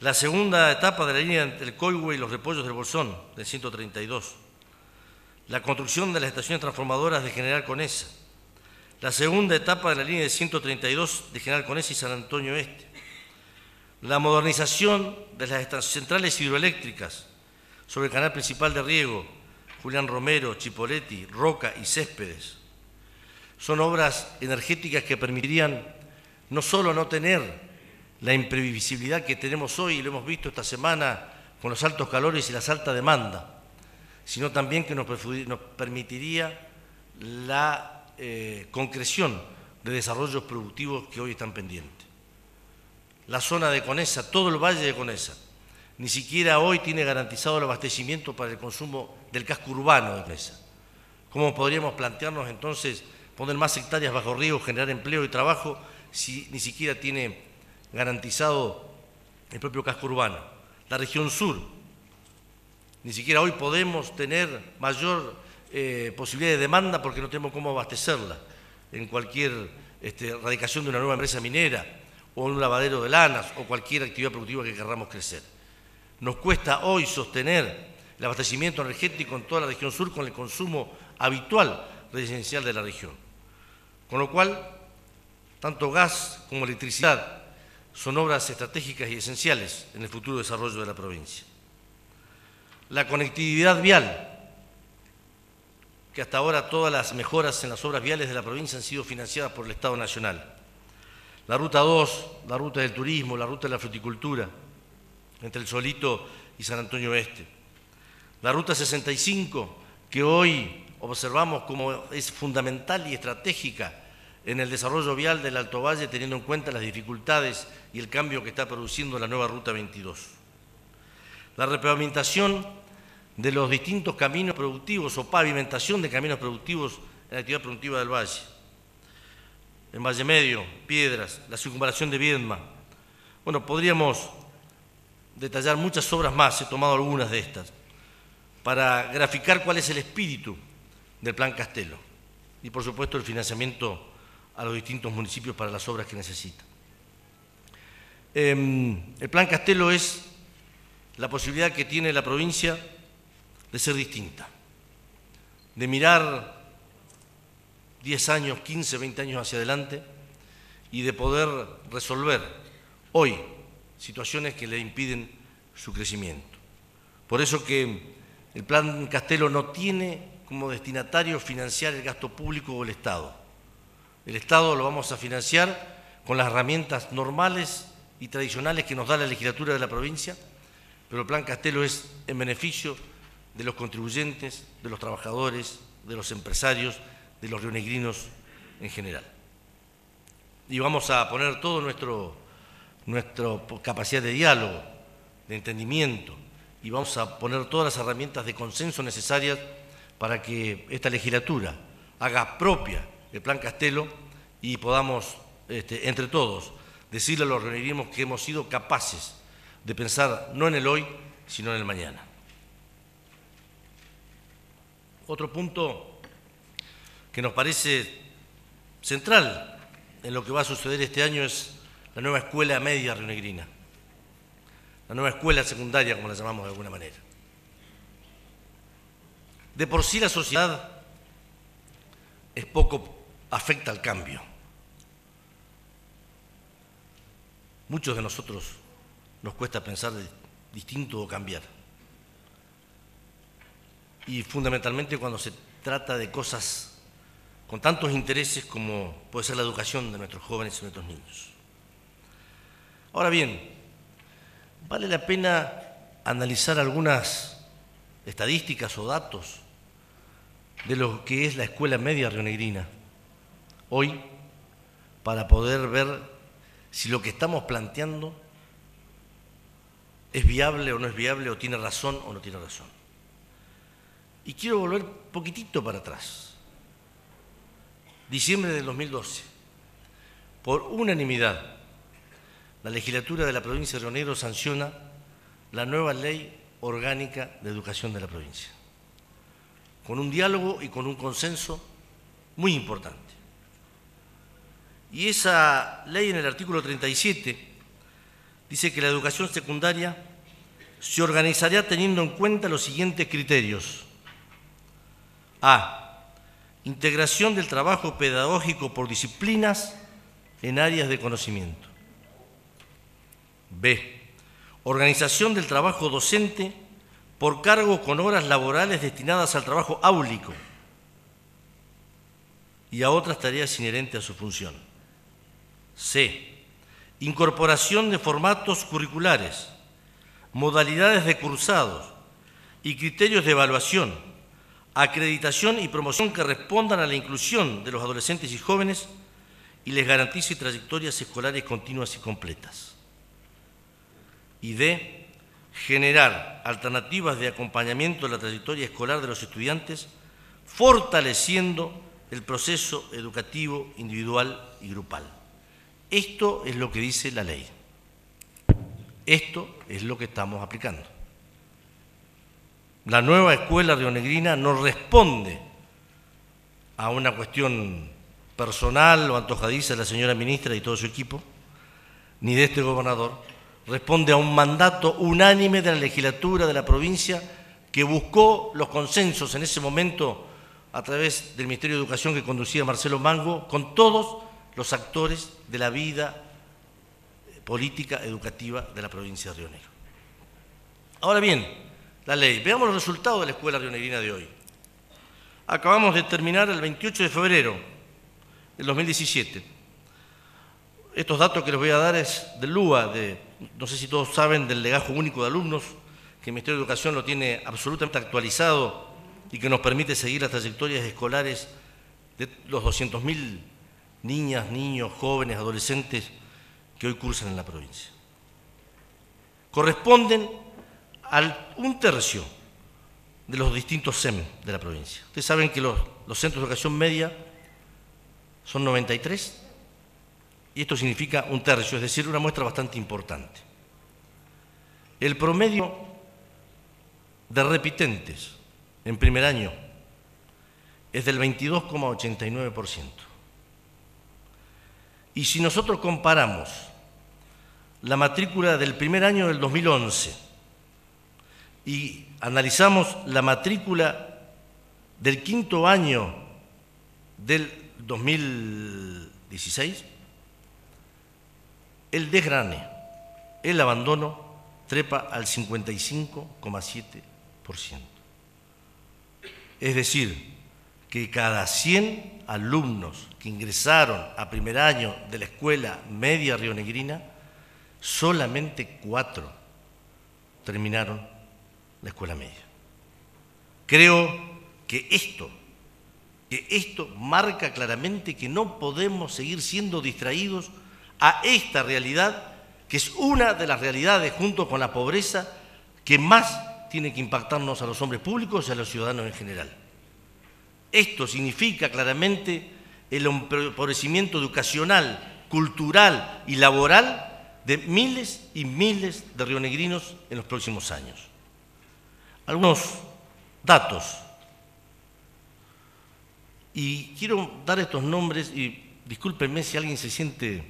la segunda etapa de la línea entre el Coihue y los repollos del Bolsón, del 132. La construcción de las estaciones transformadoras de General Conesa. La segunda etapa de la línea de 132 de General Conesa y San Antonio Este. La modernización de las centrales hidroeléctricas sobre el canal principal de riego, Julián Romero, Chipoletti, Roca y Céspedes. Son obras energéticas que permitirían no solo no tener la imprevisibilidad que tenemos hoy, y lo hemos visto esta semana con los altos calores y la alta demanda, sino también que nos, permitiría la eh, concreción de desarrollos productivos que hoy están pendientes. La zona de Conesa, todo el valle de Conesa, ni siquiera hoy tiene garantizado el abastecimiento para el consumo del casco urbano de Conesa. ¿Cómo podríamos plantearnos entonces poner más hectáreas bajo río, generar empleo y trabajo si ni siquiera tiene garantizado el propio casco urbano. La región sur, ni siquiera hoy podemos tener mayor eh, posibilidad de demanda porque no tenemos cómo abastecerla en cualquier este, radicación de una nueva empresa minera o un lavadero de lanas o cualquier actividad productiva que querramos crecer. Nos cuesta hoy sostener el abastecimiento energético en toda la región sur con el consumo habitual residencial de la región. Con lo cual, tanto gas como electricidad son obras estratégicas y esenciales en el futuro desarrollo de la provincia. La conectividad vial, que hasta ahora todas las mejoras en las obras viales de la provincia han sido financiadas por el Estado Nacional. La Ruta 2, la Ruta del Turismo, la Ruta de la Fruticultura, entre el Solito y San Antonio Oeste. La Ruta 65, que hoy observamos como es fundamental y estratégica en el desarrollo vial del Alto Valle, teniendo en cuenta las dificultades y el cambio que está produciendo la nueva Ruta 22. La repavimentación de los distintos caminos productivos o pavimentación de caminos productivos en la actividad productiva del Valle. En Valle Medio, Piedras, la circunvalación de Viedma. Bueno, podríamos detallar muchas obras más, he tomado algunas de estas, para graficar cuál es el espíritu del Plan Castelo y, por supuesto, el financiamiento a los distintos municipios para las obras que necesitan. Em, el Plan Castelo es la posibilidad que tiene la provincia de ser distinta, de mirar 10 años, 15, 20 años hacia adelante y de poder resolver hoy situaciones que le impiden su crecimiento. Por eso que el Plan Castelo no tiene como destinatario financiar el gasto público o el Estado el Estado lo vamos a financiar con las herramientas normales y tradicionales que nos da la legislatura de la provincia, pero el Plan Castelo es en beneficio de los contribuyentes, de los trabajadores, de los empresarios, de los rionegrinos en general. Y vamos a poner toda nuestra capacidad de diálogo, de entendimiento, y vamos a poner todas las herramientas de consenso necesarias para que esta legislatura haga propia el Plan Castelo y podamos, este, entre todos, decirle a los reuniremos que hemos sido capaces de pensar no en el hoy, sino en el mañana. Otro punto que nos parece central en lo que va a suceder este año es la nueva escuela media rionegrina, la nueva escuela secundaria, como la llamamos de alguna manera. De por sí la sociedad es poco afecta al cambio. Muchos de nosotros nos cuesta pensar distinto o cambiar. Y fundamentalmente cuando se trata de cosas con tantos intereses como puede ser la educación de nuestros jóvenes y nuestros niños. Ahora bien, vale la pena analizar algunas estadísticas o datos de lo que es la escuela media rionegrina hoy para poder ver si lo que estamos planteando es viable o no es viable, o tiene razón o no tiene razón. Y quiero volver poquitito para atrás. Diciembre del 2012. Por unanimidad, la legislatura de la provincia de Río Negro sanciona la nueva ley orgánica de educación de la provincia, con un diálogo y con un consenso muy importante. Y esa ley en el artículo 37 dice que la educación secundaria se organizaría teniendo en cuenta los siguientes criterios. A. Integración del trabajo pedagógico por disciplinas en áreas de conocimiento. B. Organización del trabajo docente por cargo con horas laborales destinadas al trabajo áulico y a otras tareas inherentes a su función. C. Incorporación de formatos curriculares, modalidades de cursados y criterios de evaluación, acreditación y promoción que respondan a la inclusión de los adolescentes y jóvenes y les garantice trayectorias escolares continuas y completas. Y D. Generar alternativas de acompañamiento de la trayectoria escolar de los estudiantes, fortaleciendo el proceso educativo individual y grupal. Esto es lo que dice la ley. Esto es lo que estamos aplicando. La nueva escuela rionegrina no responde a una cuestión personal o antojadiza de la señora ministra y todo su equipo, ni de este gobernador, responde a un mandato unánime de la legislatura de la provincia que buscó los consensos en ese momento a través del Ministerio de Educación que conducía Marcelo Mango con todos los actores de la vida política educativa de la provincia de Río Negro. Ahora bien, la ley. Veamos los resultados de la escuela rionegrina de hoy. Acabamos de terminar el 28 de febrero del 2017. Estos datos que les voy a dar es del LUA, de, no sé si todos saben, del legajo único de alumnos, que el Ministerio de Educación lo tiene absolutamente actualizado y que nos permite seguir las trayectorias escolares de los 200.000 niñas, niños, jóvenes, adolescentes que hoy cursan en la provincia. Corresponden a un tercio de los distintos SEM de la provincia. Ustedes saben que los, los centros de educación media son 93 y esto significa un tercio, es decir, una muestra bastante importante. El promedio de repitentes en primer año es del 22,89%. Y si nosotros comparamos la matrícula del primer año del 2011 y analizamos la matrícula del quinto año del 2016, el desgrane, el abandono, trepa al 55,7%. Es decir, que cada 100 alumnos que ingresaron a primer año de la escuela media rionegrina, solamente cuatro terminaron la escuela media. Creo que esto, que esto marca claramente que no podemos seguir siendo distraídos a esta realidad, que es una de las realidades junto con la pobreza que más tiene que impactarnos a los hombres públicos y a los ciudadanos en general. Esto significa claramente el empobrecimiento educacional, cultural y laboral de miles y miles de rionegrinos en los próximos años. Algunos datos. Y quiero dar estos nombres y discúlpenme si alguien se siente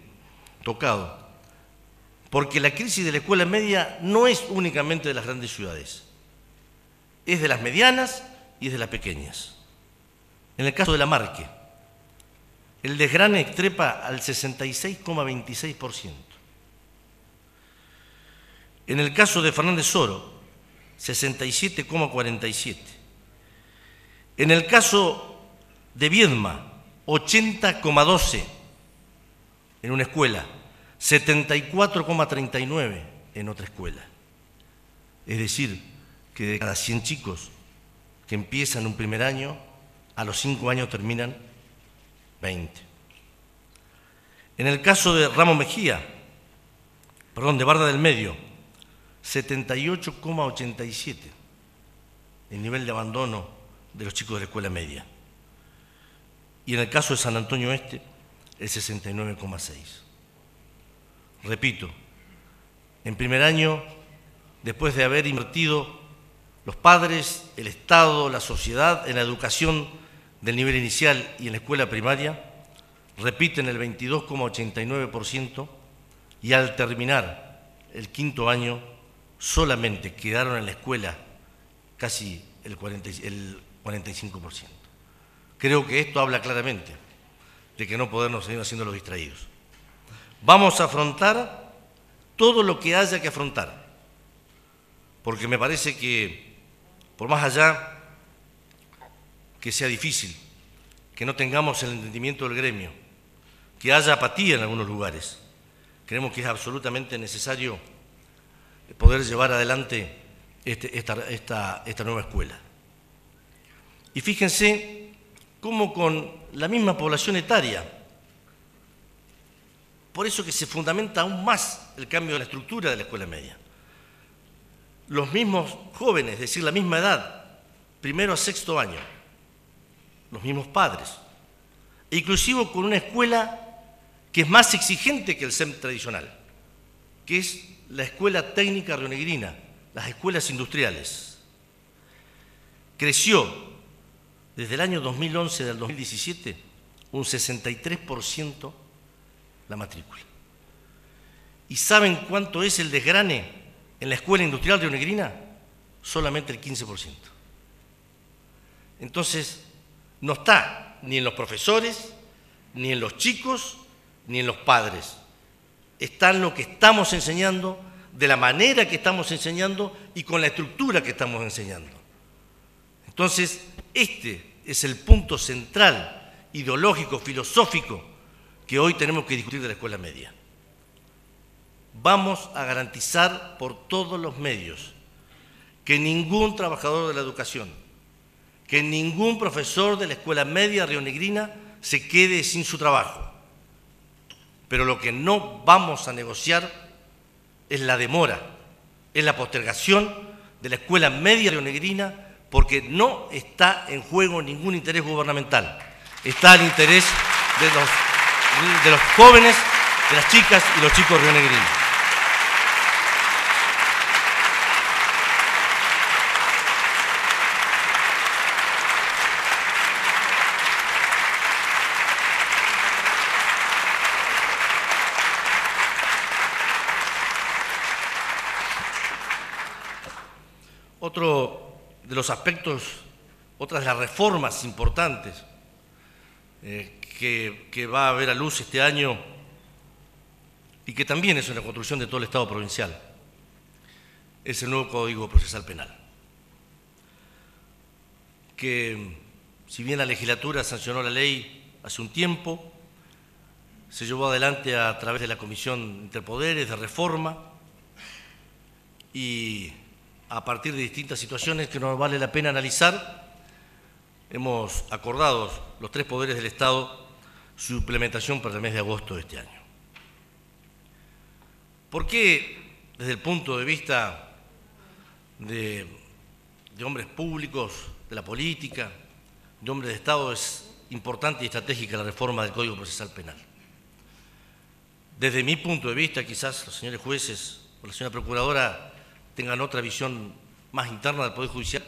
tocado, porque la crisis de la escuela media no es únicamente de las grandes ciudades, es de las medianas y es de las pequeñas. En el caso de la Marque, el desgrane trepa al 66,26%. En el caso de Fernández Oro, 67,47%. En el caso de Viedma, 80,12% en una escuela, 74,39% en otra escuela. Es decir, que de cada 100 chicos que empiezan un primer año, a los 5 años terminan 20. En el caso de Ramos Mejía, perdón, de Barda del Medio, 78,87 el nivel de abandono de los chicos de la escuela media. Y en el caso de San Antonio Este, el 69,6. Repito, en primer año, después de haber invertido los padres, el Estado, la sociedad en la educación del nivel inicial y en la escuela primaria, repiten el 22,89% y al terminar el quinto año solamente quedaron en la escuela casi el, 45%. Creo que esto habla claramente de que no podemos seguir haciendo los distraídos. Vamos a afrontar todo lo que haya que afrontar, porque me parece que, por más allá que sea difícil, que no tengamos el entendimiento del gremio, que haya apatía en algunos lugares, creemos que es absolutamente necesario poder llevar adelante este, esta, nueva escuela. Y fíjense cómo con la misma población etaria, por eso que se fundamenta aún más el cambio de la estructura de la escuela media. Los mismos jóvenes, es decir, la misma edad, primero a sexto año, los mismos padres, e inclusive con una escuela que es más exigente que el SEM tradicional, que es la Escuela Técnica Rionegrina, las escuelas industriales. Creció desde el año 2011 al 2017 un 63% la matrícula. ¿Y saben cuánto es el desgrane en la Escuela Industrial Rionegrina? Solamente el 15%. Entonces, no está ni en los profesores, ni en los chicos, ni en los padres. Está en lo que estamos enseñando, de la manera que estamos enseñando y con la estructura que estamos enseñando. Entonces, este es el punto central, ideológico, filosófico, que hoy tenemos que discutir de la escuela media. Vamos a garantizar por todos los medios que ningún trabajador de la educación, que ningún profesor de la escuela media rionegrina se quede sin su trabajo. Pero lo que no vamos a negociar es la demora, es la postergación de la escuela media rionegrina porque no está en juego ningún interés gubernamental. Está el interés de los, de los jóvenes, de las chicas y los chicos rionegrinos. Otro de los aspectos, otras de las reformas importantes eh, que, que va a haber a luz este año y que también es una construcción de todo el Estado provincial, es el nuevo Código Procesal Penal. Que si bien la legislatura sancionó la ley hace un tiempo, se llevó adelante a través de la Comisión Interpoderes de Reforma y a partir de distintas situaciones que nos vale la pena analizar, hemos acordado los tres poderes del Estado su implementación para el mes de agosto de este año. ¿Por qué, desde el punto de vista de, de hombres públicos, de la política, de hombres de Estado, es importante y estratégica la reforma del Código Procesal Penal? Desde mi punto de vista, quizás los señores jueces o la señora procuradora tengan otra visión más interna del Poder Judicial,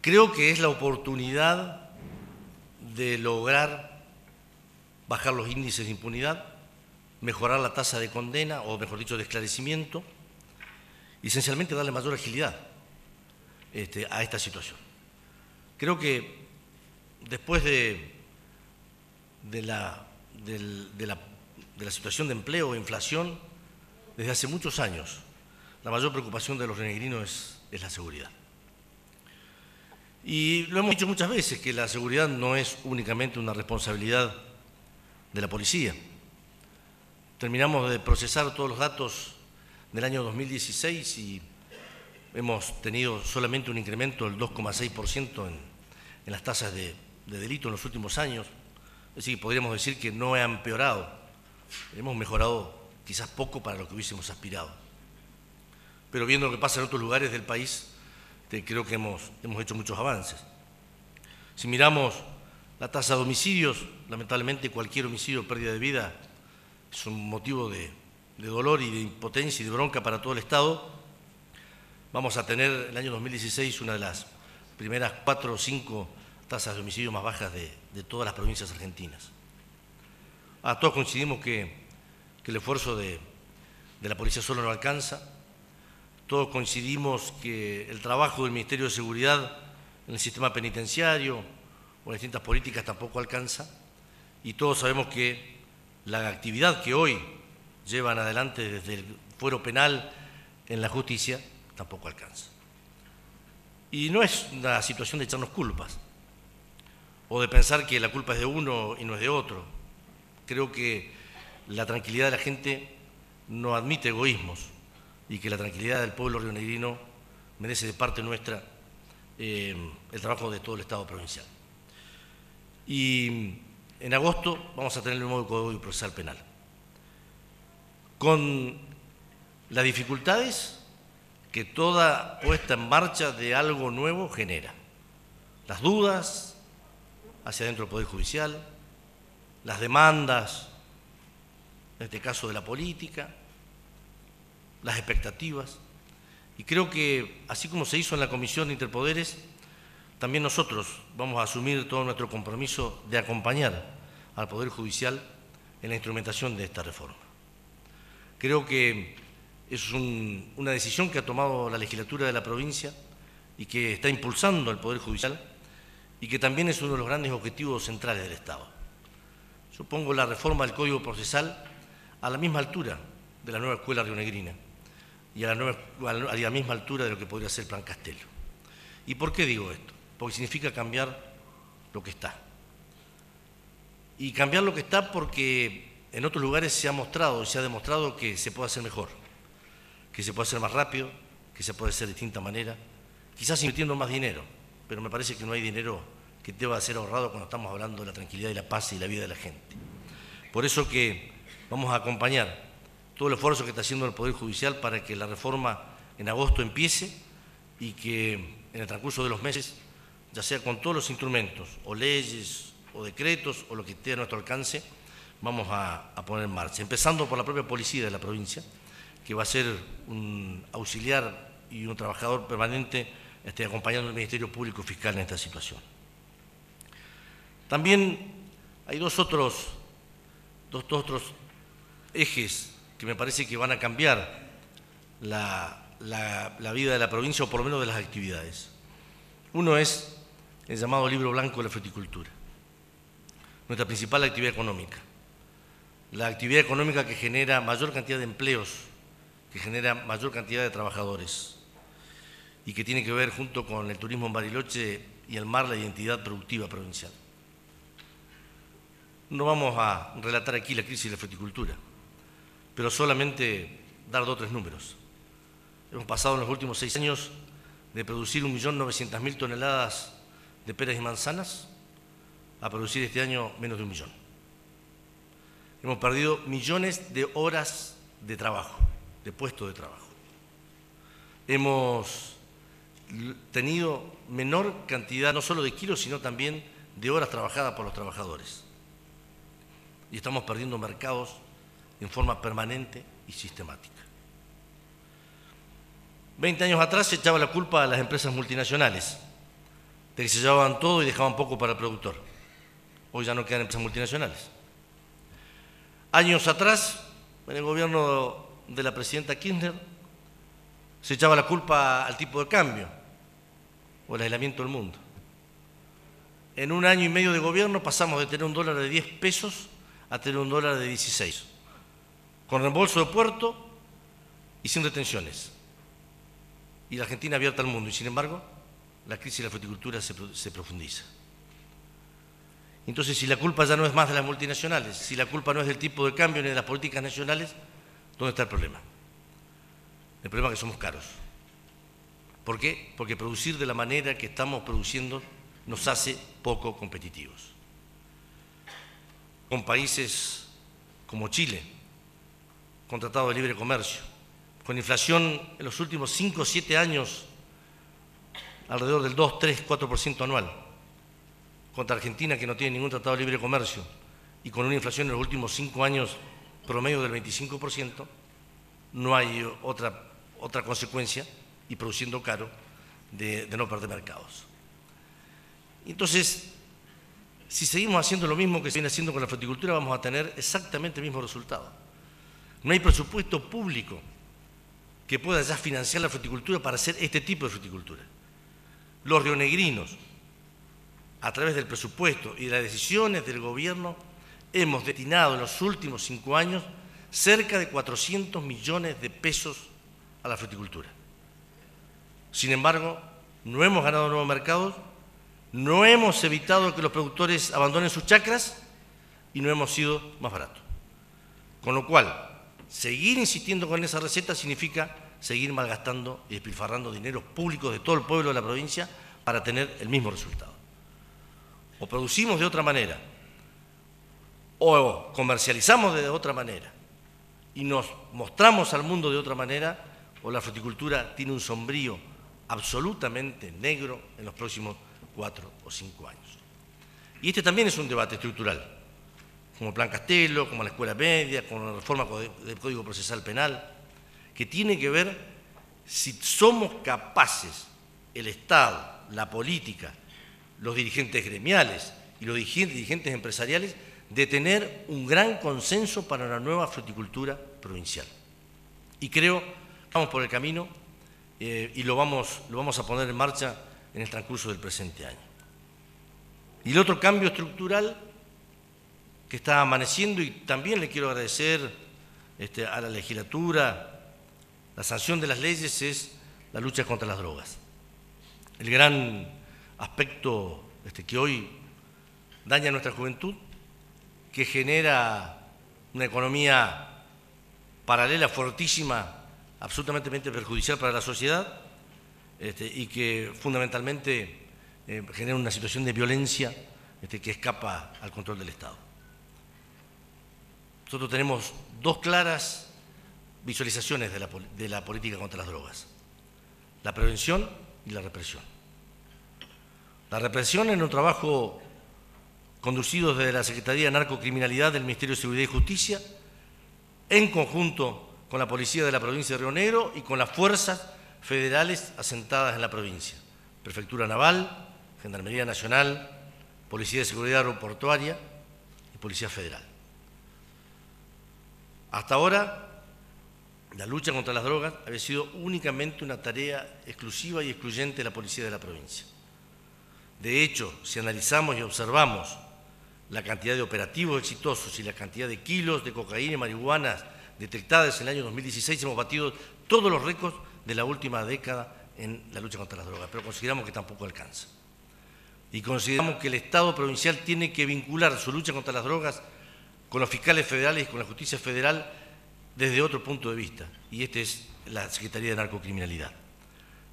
creo que es la oportunidad de lograr bajar los índices de impunidad, mejorar la tasa de condena, o mejor dicho, de esclarecimiento, y esencialmente darle mayor agilidad este, a esta situación. Creo que después de, de, la, de la situación de empleo e inflación, desde hace muchos años, la mayor preocupación de los renegrinos es, la seguridad. Y lo hemos dicho muchas veces, que la seguridad no es únicamente una responsabilidad de la policía. Terminamos de procesar todos los datos del año 2016 y hemos tenido solamente un incremento del 2,6% en, en, las tasas de, de, delito en los últimos años. Es decir, podríamos decir que no ha empeorado. Hemos mejorado quizás poco para lo que hubiésemos aspirado. Pero viendo lo que pasa en otros lugares del país, creo que hemos, hemos hecho muchos avances. Si miramos la tasa de homicidios, lamentablemente cualquier homicidio o pérdida de vida es un motivo de, de dolor y de impotencia y de bronca para todo el Estado. Vamos a tener el año 2016 una de las primeras cuatro o cinco tasas de homicidio más bajas de, todas las provincias argentinas. A todos coincidimos que, el esfuerzo de, de la policía solo no alcanza, todos coincidimos que el trabajo del Ministerio de Seguridad en el sistema penitenciario o en distintas políticas tampoco alcanza y todos sabemos que la actividad que hoy llevan adelante desde el fuero penal en la justicia tampoco alcanza. Y no es una situación de echarnos culpas o de pensar que la culpa es de uno y no es de otro. Creo que la tranquilidad de la gente no admite egoísmos y que la tranquilidad del pueblo rionegrino merece de parte nuestra eh, el trabajo de todo el Estado provincial. Y en agosto vamos a tener el nuevo Código Procesal Penal. Con las dificultades que toda puesta en marcha de algo nuevo genera. Las dudas hacia dentro del Poder Judicial, las demandas, en este caso de la política, las expectativas. Y creo que, así como se hizo en la Comisión de Interpoderes, también nosotros vamos a asumir todo nuestro compromiso de acompañar al Poder Judicial en la instrumentación de esta reforma. Creo que es una decisión que ha tomado la legislatura de la provincia y que está impulsando al Poder Judicial y que también es uno de los grandes objetivos centrales del Estado. Yo pongo la reforma del Código Procesal a la misma altura de la nueva escuela rionegrina y a la, misma altura de lo que podría ser Plan Castelo. ¿Y por qué digo esto? Porque significa cambiar lo que está. Y cambiar lo que está porque en otros lugares se ha mostrado y se ha demostrado que se puede hacer mejor, que se puede hacer más rápido, que se puede hacer de distinta manera, quizás invirtiendo más dinero, pero me parece que no hay dinero que deba ser ahorrado cuando estamos hablando de la tranquilidad y la paz y la vida de la gente. Por eso que vamos a acompañar todo el esfuerzo que está haciendo el Poder Judicial para que la reforma en agosto empiece y que en el transcurso de los meses, ya sea con todos los instrumentos, o leyes, o decretos, o lo que esté a nuestro alcance, vamos a, poner en marcha. Empezando por la propia policía de la provincia, que va a ser un auxiliar y un trabajador permanente este, acompañando al Ministerio Público Fiscal en esta situación. También hay dos otros, dos otros ejes que me parece que van a cambiar la, vida de la provincia o por lo menos de las actividades. Uno es el llamado libro blanco de la fruticultura, nuestra principal actividad económica. La actividad económica que genera mayor cantidad de empleos, que genera mayor cantidad de trabajadores y que tiene que ver junto con el turismo en Bariloche y el mar la identidad productiva provincial. No vamos a relatar aquí la crisis de la fruticultura pero solamente dar dos o tres números. Hemos pasado en los últimos seis años de producir 1.900.000 toneladas de peras y manzanas a producir este año menos de un millón. Hemos perdido millones de horas de trabajo, de puestos de trabajo. Hemos tenido menor cantidad, no solo de kilos, sino también de horas trabajadas por los trabajadores. Y estamos perdiendo mercados en forma permanente y sistemática. Veinte años atrás se echaba la culpa a las empresas multinacionales, de que se llevaban todo y dejaban poco para el productor. Hoy ya no quedan empresas multinacionales. Años atrás, en el gobierno de la presidenta Kirchner, se echaba la culpa al tipo de cambio o al aislamiento del mundo. En un año y medio de gobierno pasamos de tener un dólar de 10 pesos a tener un dólar de 16 con reembolso de puerto y sin detenciones. Y la Argentina abierta al mundo. Y sin embargo, la crisis de la fruticultura se, profundiza. Entonces, si la culpa ya no es más de las multinacionales, si la culpa no es del tipo de cambio ni de las políticas nacionales, ¿dónde está el problema? El problema es que somos caros. ¿Por qué? Porque producir de la manera que estamos produciendo nos hace poco competitivos. Con países como Chile, con tratado de libre comercio, con inflación en los últimos 5 o 7 años alrededor del 2, 3, 4% anual, contra Argentina que no tiene ningún tratado de libre comercio y con una inflación en los últimos 5 años promedio del 25%, no hay otra, otra consecuencia y produciendo caro de, de no perder mercados. Entonces, si seguimos haciendo lo mismo que se viene haciendo con la fruticultura, vamos a tener exactamente el mismo resultado. No hay presupuesto público que pueda ya financiar la fruticultura para hacer este tipo de fruticultura. Los rionegrinos, a través del presupuesto y de las decisiones del gobierno, hemos destinado en los últimos cinco años cerca de 400 millones de pesos a la fruticultura. Sin embargo, no hemos ganado nuevos mercados, no hemos evitado que los productores abandonen sus chacras y no hemos sido más baratos. Con lo cual, seguir insistiendo con esa receta significa seguir malgastando y despilfarrando dinero públicos de todo el pueblo de la provincia para tener el mismo resultado. O producimos de otra manera, o comercializamos de otra manera y nos mostramos al mundo de otra manera, o la fruticultura tiene un sombrío absolutamente negro en los próximos cuatro o cinco años. Y este también es un debate estructural, como el Plan Castelo, como la Escuela Media, como la reforma del Código Procesal Penal, que tiene que ver si somos capaces, el Estado, la política, los dirigentes gremiales y los dirigentes empresariales, de tener un gran consenso para una nueva fruticultura provincial. Y creo que vamos por el camino eh, y lo vamos, lo vamos a poner en marcha en el transcurso del presente año. Y el otro cambio estructural que está amaneciendo, y también le quiero agradecer este, a la legislatura, la sanción de las leyes es la lucha contra las drogas. El gran aspecto este, que hoy daña a nuestra juventud que genera una economía paralela fortísima, absolutamente perjudicial para la sociedad este, y que fundamentalmente eh, genera una situación de violencia que escapa al control del Estado. Nosotros tenemos dos claras visualizaciones de la, política contra las drogas, la prevención y la represión. La represión en un trabajo conducidos desde la Secretaría de Narcocriminalidad del Ministerio de Seguridad y Justicia, en conjunto con la Policía de la provincia de Río Negro y con las fuerzas federales asentadas en la provincia, Prefectura Naval, Gendarmería Nacional, Policía de Seguridad Aeroportuaria y Policía Federal. Hasta ahora, la lucha contra las drogas había sido únicamente una tarea exclusiva y excluyente de la Policía de la provincia. De hecho, si analizamos y observamos la cantidad de operativos exitosos y la cantidad de kilos de cocaína y marihuana detectadas en el año 2016, hemos batido todos los récords de la última década en la lucha contra las drogas, pero consideramos que tampoco alcanza. Y consideramos que el Estado provincial tiene que vincular su lucha contra las drogas con los fiscales federales y con la justicia federal desde otro punto de vista, y este es la Secretaría de Narcocriminalidad.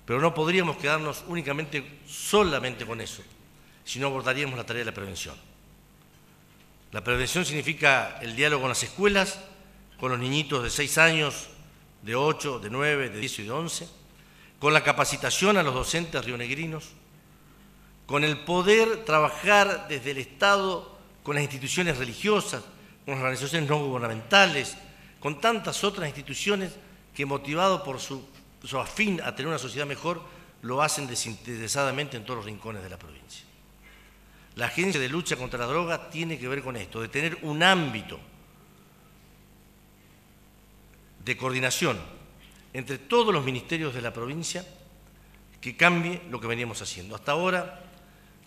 Pero no podríamos quedarnos únicamente, solamente con eso, si no abordaríamos la tarea de la prevención. La prevención significa el diálogo con las escuelas, con los niñitos de 6 años, de 8, de 9, de 10 y de 11, con la capacitación a los docentes rionegrinos, con el poder trabajar desde el Estado con las instituciones religiosas, con organizaciones no gubernamentales, con tantas otras instituciones que motivado por su, su afín a tener una sociedad mejor, lo hacen desinteresadamente en todos los rincones de la provincia. La agencia de lucha contra la droga tiene que ver con esto, de tener un ámbito de coordinación entre todos los ministerios de la provincia que cambie lo que veníamos haciendo. Hasta ahora,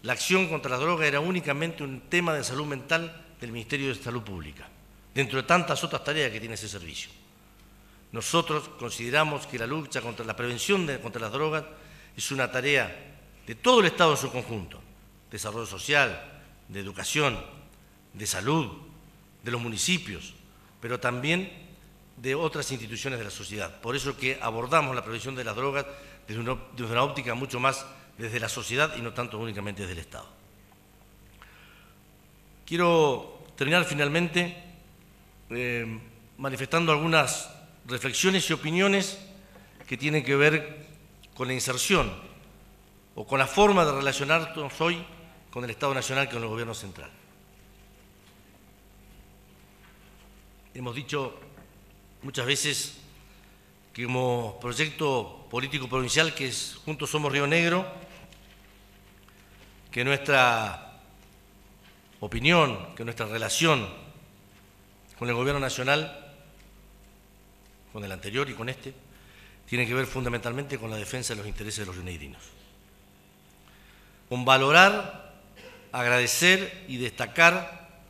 la acción contra la droga era únicamente un tema de salud mental del Ministerio de Salud Pública, dentro de tantas otras tareas que tiene ese servicio. Nosotros consideramos que la lucha contra la prevención de, contra las drogas es una tarea de todo el Estado en su conjunto desarrollo social, de educación, de salud, de los municipios, pero también de otras instituciones de la sociedad. Por eso que abordamos la prevención de las drogas desde una, óptica mucho más desde la sociedad y no tanto únicamente desde el Estado. Quiero terminar finalmente eh, manifestando algunas reflexiones y opiniones que tienen que ver con la inserción o con la forma de relacionarnos hoy con el Estado Nacional, con el Gobierno Central. Hemos dicho muchas veces que como proyecto político provincial que es Juntos Somos Río Negro, que nuestra opinión, que nuestra relación con el Gobierno Nacional, con el anterior y con este, tiene que ver fundamentalmente con la defensa de los intereses de los rionegrinos. Con valorar, agradecer y destacar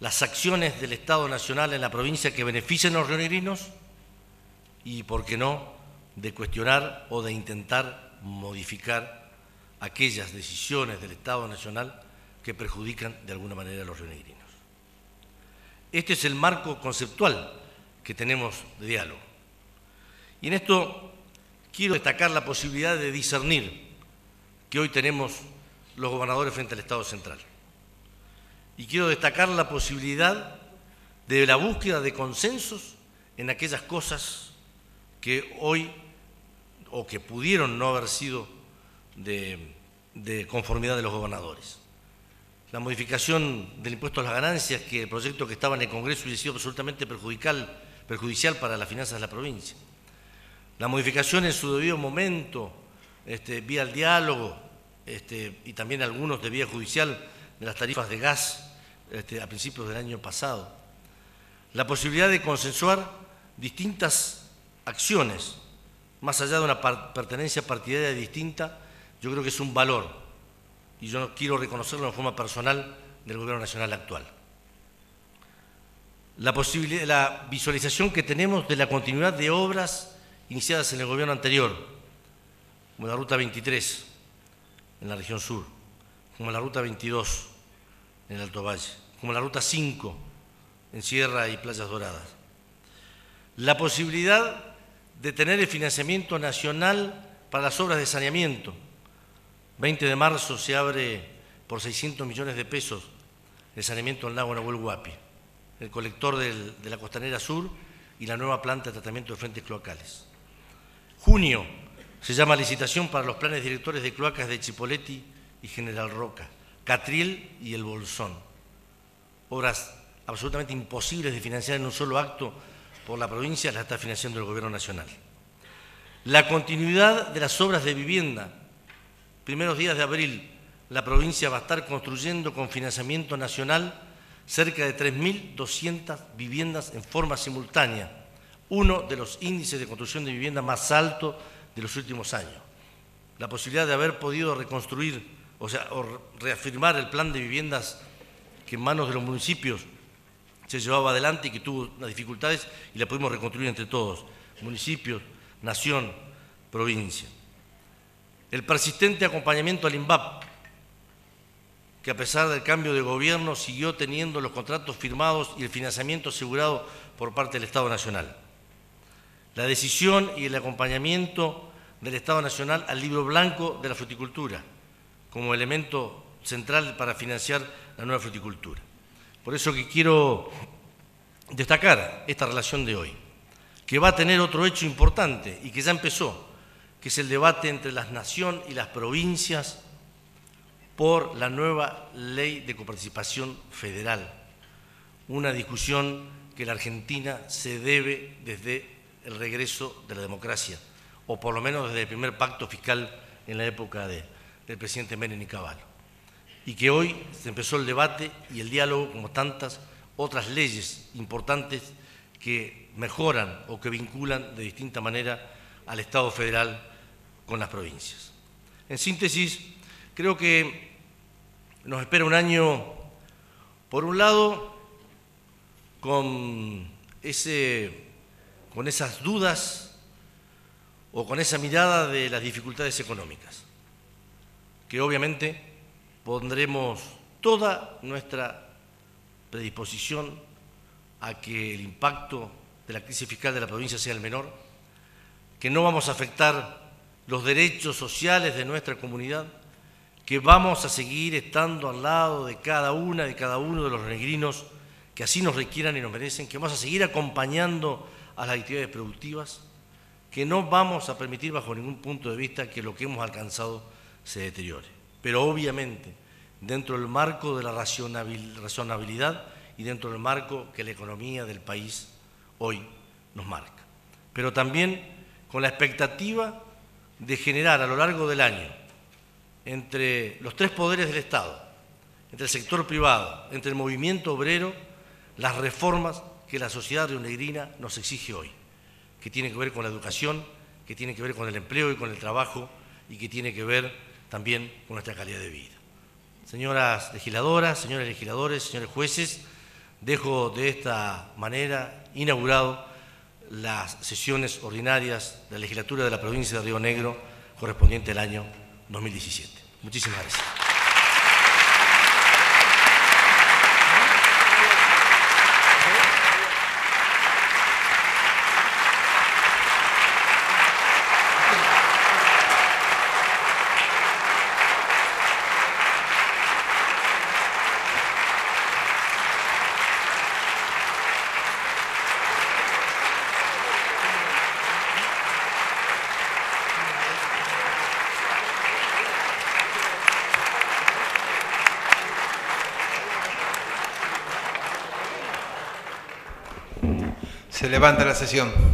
las acciones del Estado Nacional en la provincia que benefician a los rionegrinos y, por qué no, de cuestionar o de intentar modificar aquellas decisiones del Estado Nacional que perjudican de alguna manera a los rionegrinos. Este es el marco conceptual que tenemos de diálogo. Y en esto quiero destacar la posibilidad de discernir que hoy tenemos los gobernadores frente al Estado central. Y quiero destacar la posibilidad de la búsqueda de consensos en aquellas cosas que hoy o que pudieron no haber sido de, de conformidad de los gobernadores. La modificación del impuesto a las ganancias, que el proyecto que estaba en el Congreso hubiese sido absolutamente perjudicial, perjudicial para las finanzas de la provincia la modificación en su debido momento, este, vía el diálogo este, y también algunos de vía judicial de las tarifas de gas este, a principios del año pasado. La posibilidad de consensuar distintas acciones, más allá de una pertenencia partidaria distinta, yo creo que es un valor y yo quiero reconocerlo de forma personal del Gobierno Nacional actual. La, posibilidad, la visualización que tenemos de la continuidad de obras iniciadas en el gobierno anterior, como la Ruta 23 en la región sur, como la Ruta 22 en el Alto Valle, como la Ruta 5 en Sierra y Playas Doradas. La posibilidad de tener el financiamiento nacional para las obras de saneamiento. 20 de marzo se abre por 600 millones de pesos el saneamiento del lago Nahuel Huapi, el colector de la Costanera Sur y la nueva planta de tratamiento de frentes cloacales. Junio se llama licitación para los planes directores de cloacas de Chipoletti y General Roca, Catriel y El Bolsón. Obras absolutamente imposibles de financiar en un solo acto por la provincia, las está financiando el Gobierno Nacional. La continuidad de las obras de vivienda. Primeros días de abril, la provincia va a estar construyendo con financiamiento nacional cerca de 3.200 viviendas en forma simultánea uno de los índices de construcción de vivienda más altos de los últimos años. La posibilidad de haber podido reconstruir, o sea, reafirmar el plan de viviendas que en manos de los municipios se llevaba adelante y que tuvo unas dificultades y la pudimos reconstruir entre todos, municipios, nación, provincia. El persistente acompañamiento al INVAP, que a pesar del cambio de gobierno siguió teniendo los contratos firmados y el financiamiento asegurado por parte del Estado Nacional la decisión y el acompañamiento del Estado Nacional al libro blanco de la fruticultura como elemento central para financiar la nueva fruticultura. Por eso que quiero destacar esta relación de hoy, que va a tener otro hecho importante y que ya empezó, que es el debate entre la nación y las provincias por la nueva ley de coparticipación federal, una discusión que la Argentina se debe desde el regreso de la democracia, o por lo menos desde el primer pacto fiscal en la época del presidente Menem y. Y que hoy se empezó el debate y el diálogo como tantas otras leyes importantes que mejoran o que vinculan de distinta manera al Estado federal con las provincias. En síntesis, creo que nos espera un año, por un lado, con ese con esas dudas o con esa mirada de las dificultades económicas, que obviamente pondremos toda nuestra predisposición a que el impacto de la crisis fiscal de la provincia sea el menor, que no vamos a afectar los derechos sociales de nuestra comunidad, que vamos a seguir estando al lado de cada una, de cada uno de los negrinos que así nos requieran y nos merecen, que vamos a seguir acompañando a las actividades productivas, que no vamos a permitir bajo ningún punto de vista que lo que hemos alcanzado se deteriore. Pero obviamente, dentro del marco de la razonabilidad y dentro del marco que la economía del país hoy nos marca. Pero también con la expectativa de generar a lo largo del año entre los tres poderes del Estado, entre el sector privado, entre el movimiento obrero, las reformas que la sociedad rionegrina nos exige hoy, que tiene que ver con la educación, que tiene que ver con el empleo y con el trabajo y que tiene que ver también con nuestra calidad de vida. Señoras legisladoras, señores legisladores, señores jueces, dejo de esta manera inaugurado las sesiones ordinarias de la legislatura de la provincia de Río Negro correspondiente al año 2017. Muchísimas gracias. Se levanta la sesión.